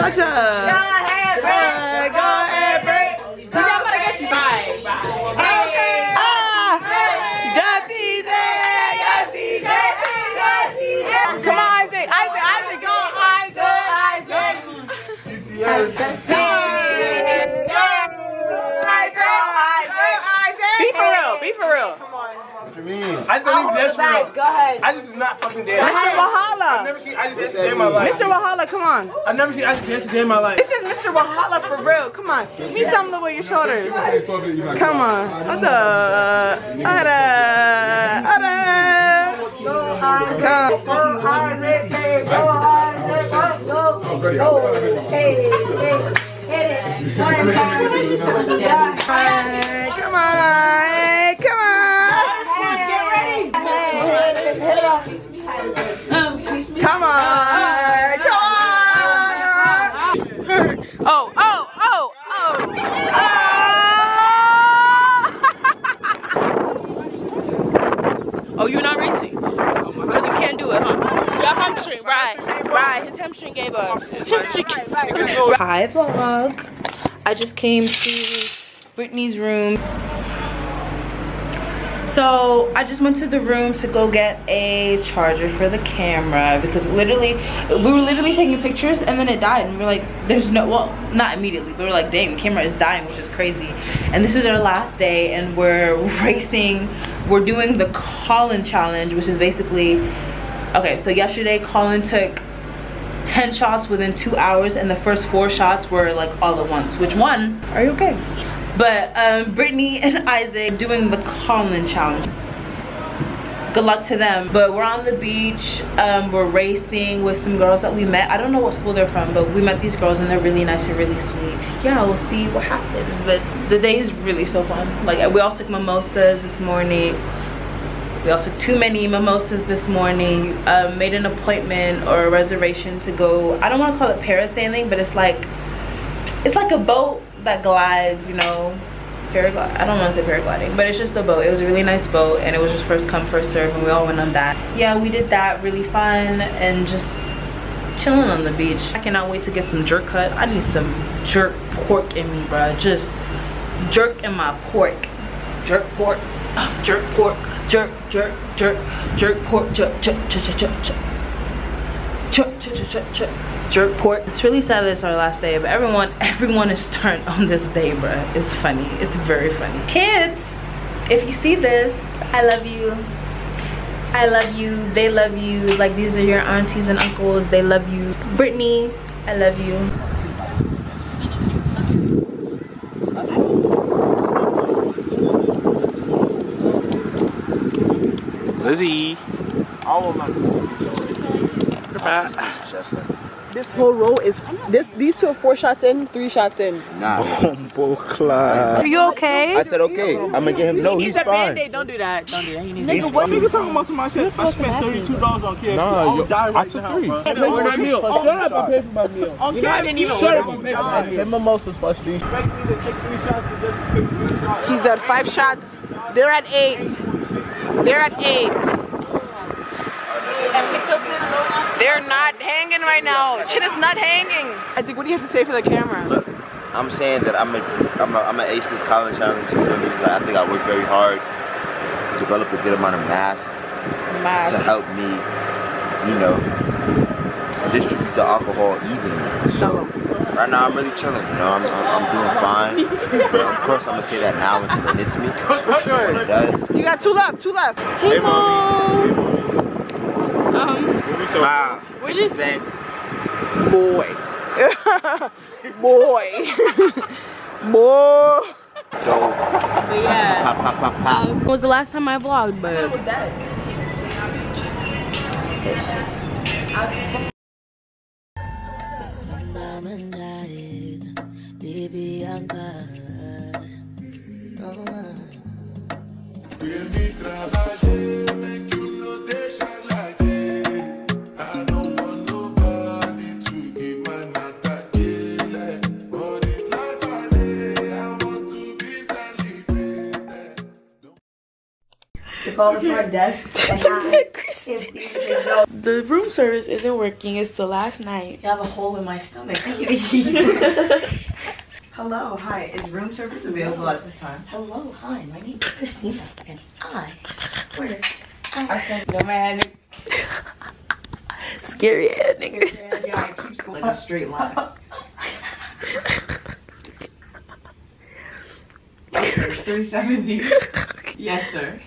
Speaker 10: Hata.
Speaker 11: Mean?
Speaker 6: I don't even dance for real.
Speaker 10: Go ahead.
Speaker 6: I just is not fucking dance.
Speaker 10: Mr. Wahala.
Speaker 6: I've never seen Isaac dance a day in my life.
Speaker 10: Mr. Wahala, come on.
Speaker 6: I've never seen Isaac dance a day in my life.
Speaker 10: This is Mr. Wahala for real. Come on. Give me something with your shoulders. Come on. Ada. Ada. Ada. Come. Hey, Come on. Come on. Come on. Oh, oh, oh, oh. Oh, oh you're not racing? Because you can't do it, huh? Your hamstring, right. Right, his hamstring gave up. His hamstring gave up. Hi, vlog. I just came to Britney's room. So I just went to the room to go get a charger for the camera because literally, we were literally taking pictures and then it died and we are like, there's no, well, not immediately, we were like, dang, the camera is dying, which is crazy. And this is our last day and we're racing, we're doing the Colin challenge, which is basically, okay, so yesterday Colin took 10 shots within two hours and the first four shots were like all at once, which one, are you okay? But um, Britney and Isaac doing the Colin challenge. Good luck to them. But we're on the beach. Um, we're racing with some girls that we met. I don't know what school they're from, but we met these girls and they're really nice and really sweet. Yeah, we'll see what happens. But the day is really so fun. Like we all took mimosas this morning. We all took too many mimosas this morning. Um, made an appointment or a reservation to go. I don't want to call it parasailing, but it's like it's like a boat that glides, you know, paraglide. I don't want to say paragliding, but it's just a boat. It was a really nice boat, and it was just first come first serve, and we all went on that. Yeah, we did that, really fun, and just chilling on the beach. I cannot wait to get some jerk cut. I need some jerk pork in me, bro. Just jerk in my pork. Jerk pork, uh, jerk pork, jerk, jerk, jerk, jerk pork, jerk, jerk, jerk, jerk, jerk, jerk. Jerk, jerk, jerk, jerk, jerk pork. It's really sad that it's our last day, but everyone, everyone is turned on this day, bruh. It's funny. It's very funny. Kids, if you see this, I love you. I love you. They love you. Like these are your aunties and uncles. They love you. Britney, I love you.
Speaker 19: Lizzie.
Speaker 11: All of my.
Speaker 5: This whole row is this. These two are four shots in, three shots in.
Speaker 2: Nah.
Speaker 19: Bumbo class.
Speaker 10: Are you okay?
Speaker 2: I said okay. I'm gonna get him. No,
Speaker 5: he
Speaker 2: he's
Speaker 5: needs a
Speaker 2: fine.
Speaker 5: band-aid. Don't do that. Don't do that. He needs
Speaker 19: Nigga,
Speaker 5: a
Speaker 19: what nigga talking about somebody said I spent $32 on KFC.
Speaker 11: Nah,
Speaker 19: I'll
Speaker 11: yo,
Speaker 19: die
Speaker 11: I
Speaker 19: right
Speaker 11: took
Speaker 19: now,
Speaker 11: three.
Speaker 19: bro.
Speaker 11: I paid for my meal.
Speaker 19: Oh,
Speaker 11: Shut up oh, and pay for my meal.
Speaker 19: On
Speaker 5: You know, I didn't even
Speaker 19: KFC?
Speaker 5: Shut
Speaker 11: up and pay for my meal.
Speaker 19: Get mimosas, Busty.
Speaker 5: He's at five shots. They're at eight. They're at eight.
Speaker 13: They're not hanging right now. Shit is not hanging. Isaac, what do you have to say for the camera?
Speaker 2: Look, I'm saying that I'm a, I'm a, I'm a ace this college challenge. You feel me? Like, I think I worked very hard, developed a good amount of mass,
Speaker 13: Mass.
Speaker 2: to help me, you know, distribute the alcohol evenly. So right now I'm really chilling. You know, I'm, I'm, I'm doing fine. But of course I'm gonna say that now until it hits me. For
Speaker 13: sure.
Speaker 2: When it does,
Speaker 13: You got two left, two left.
Speaker 2: Hey,
Speaker 13: mom. Um,
Speaker 2: ah,
Speaker 13: we're just
Speaker 2: saying,
Speaker 13: boy, boy, boy.
Speaker 4: But yeah.
Speaker 2: Pop, pop, pop, pop.
Speaker 4: Um, it was the last time I vlogged, but.
Speaker 9: To call the front desk and ask if these things go.
Speaker 4: The room service isn't working. It's the last night.
Speaker 9: You have a hole in my stomach. Hello, hi. Is room service available at this time? Hello, hi. My name is Christina, and I work. I said no man.
Speaker 4: Scary ass nigga.
Speaker 9: Yeah, it keeps going a straight line. Okay, 370. Yes, sir.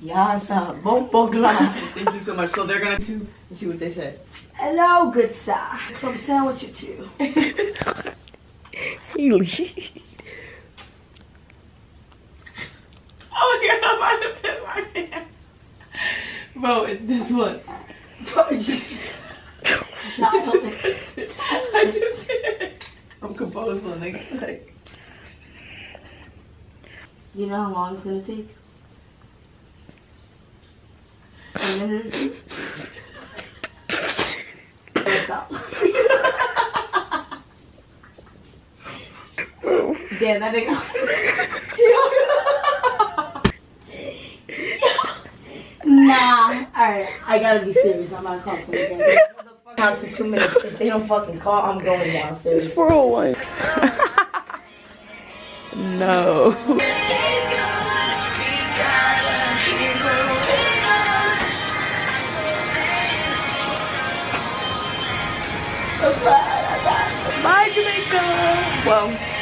Speaker 9: Yes, sir. Bombogla. Thank you so much. So they're gonna do. Let's see what they say. Hello, good sir. Club sandwich or two.
Speaker 4: He leave.
Speaker 10: Oh my god, I'm about to piss my pants. Bro, it's this one.
Speaker 9: Bro, just.
Speaker 10: I just did. I'm composed, little nigga. Like,
Speaker 9: You know how long it's gonna take? A minute or two? Stop. Damn, that nigga. nah. Alright, I gotta be serious. I'm not calling someone again. Count to two minutes. If they don't fucking call, I'm going downstairs.
Speaker 4: Bro, what? no.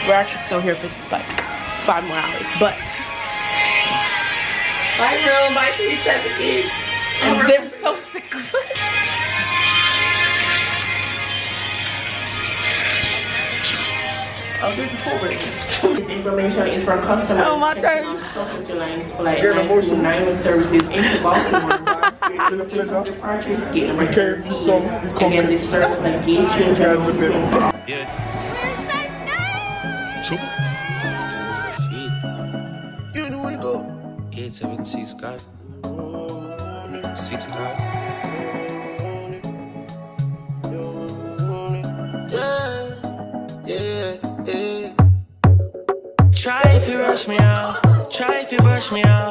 Speaker 4: We're actually still here for like five more hours, but
Speaker 10: bye, room. Bye, 370.
Speaker 4: and they're so sick of it.
Speaker 10: I'll do the full version. This information is for customers.
Speaker 4: Oh my
Speaker 10: checking on Southwest Airlines flight 929 with services into Baltimore. From departures, gate number 13. Again, this service and gate change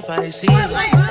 Speaker 23: off. I see. Bad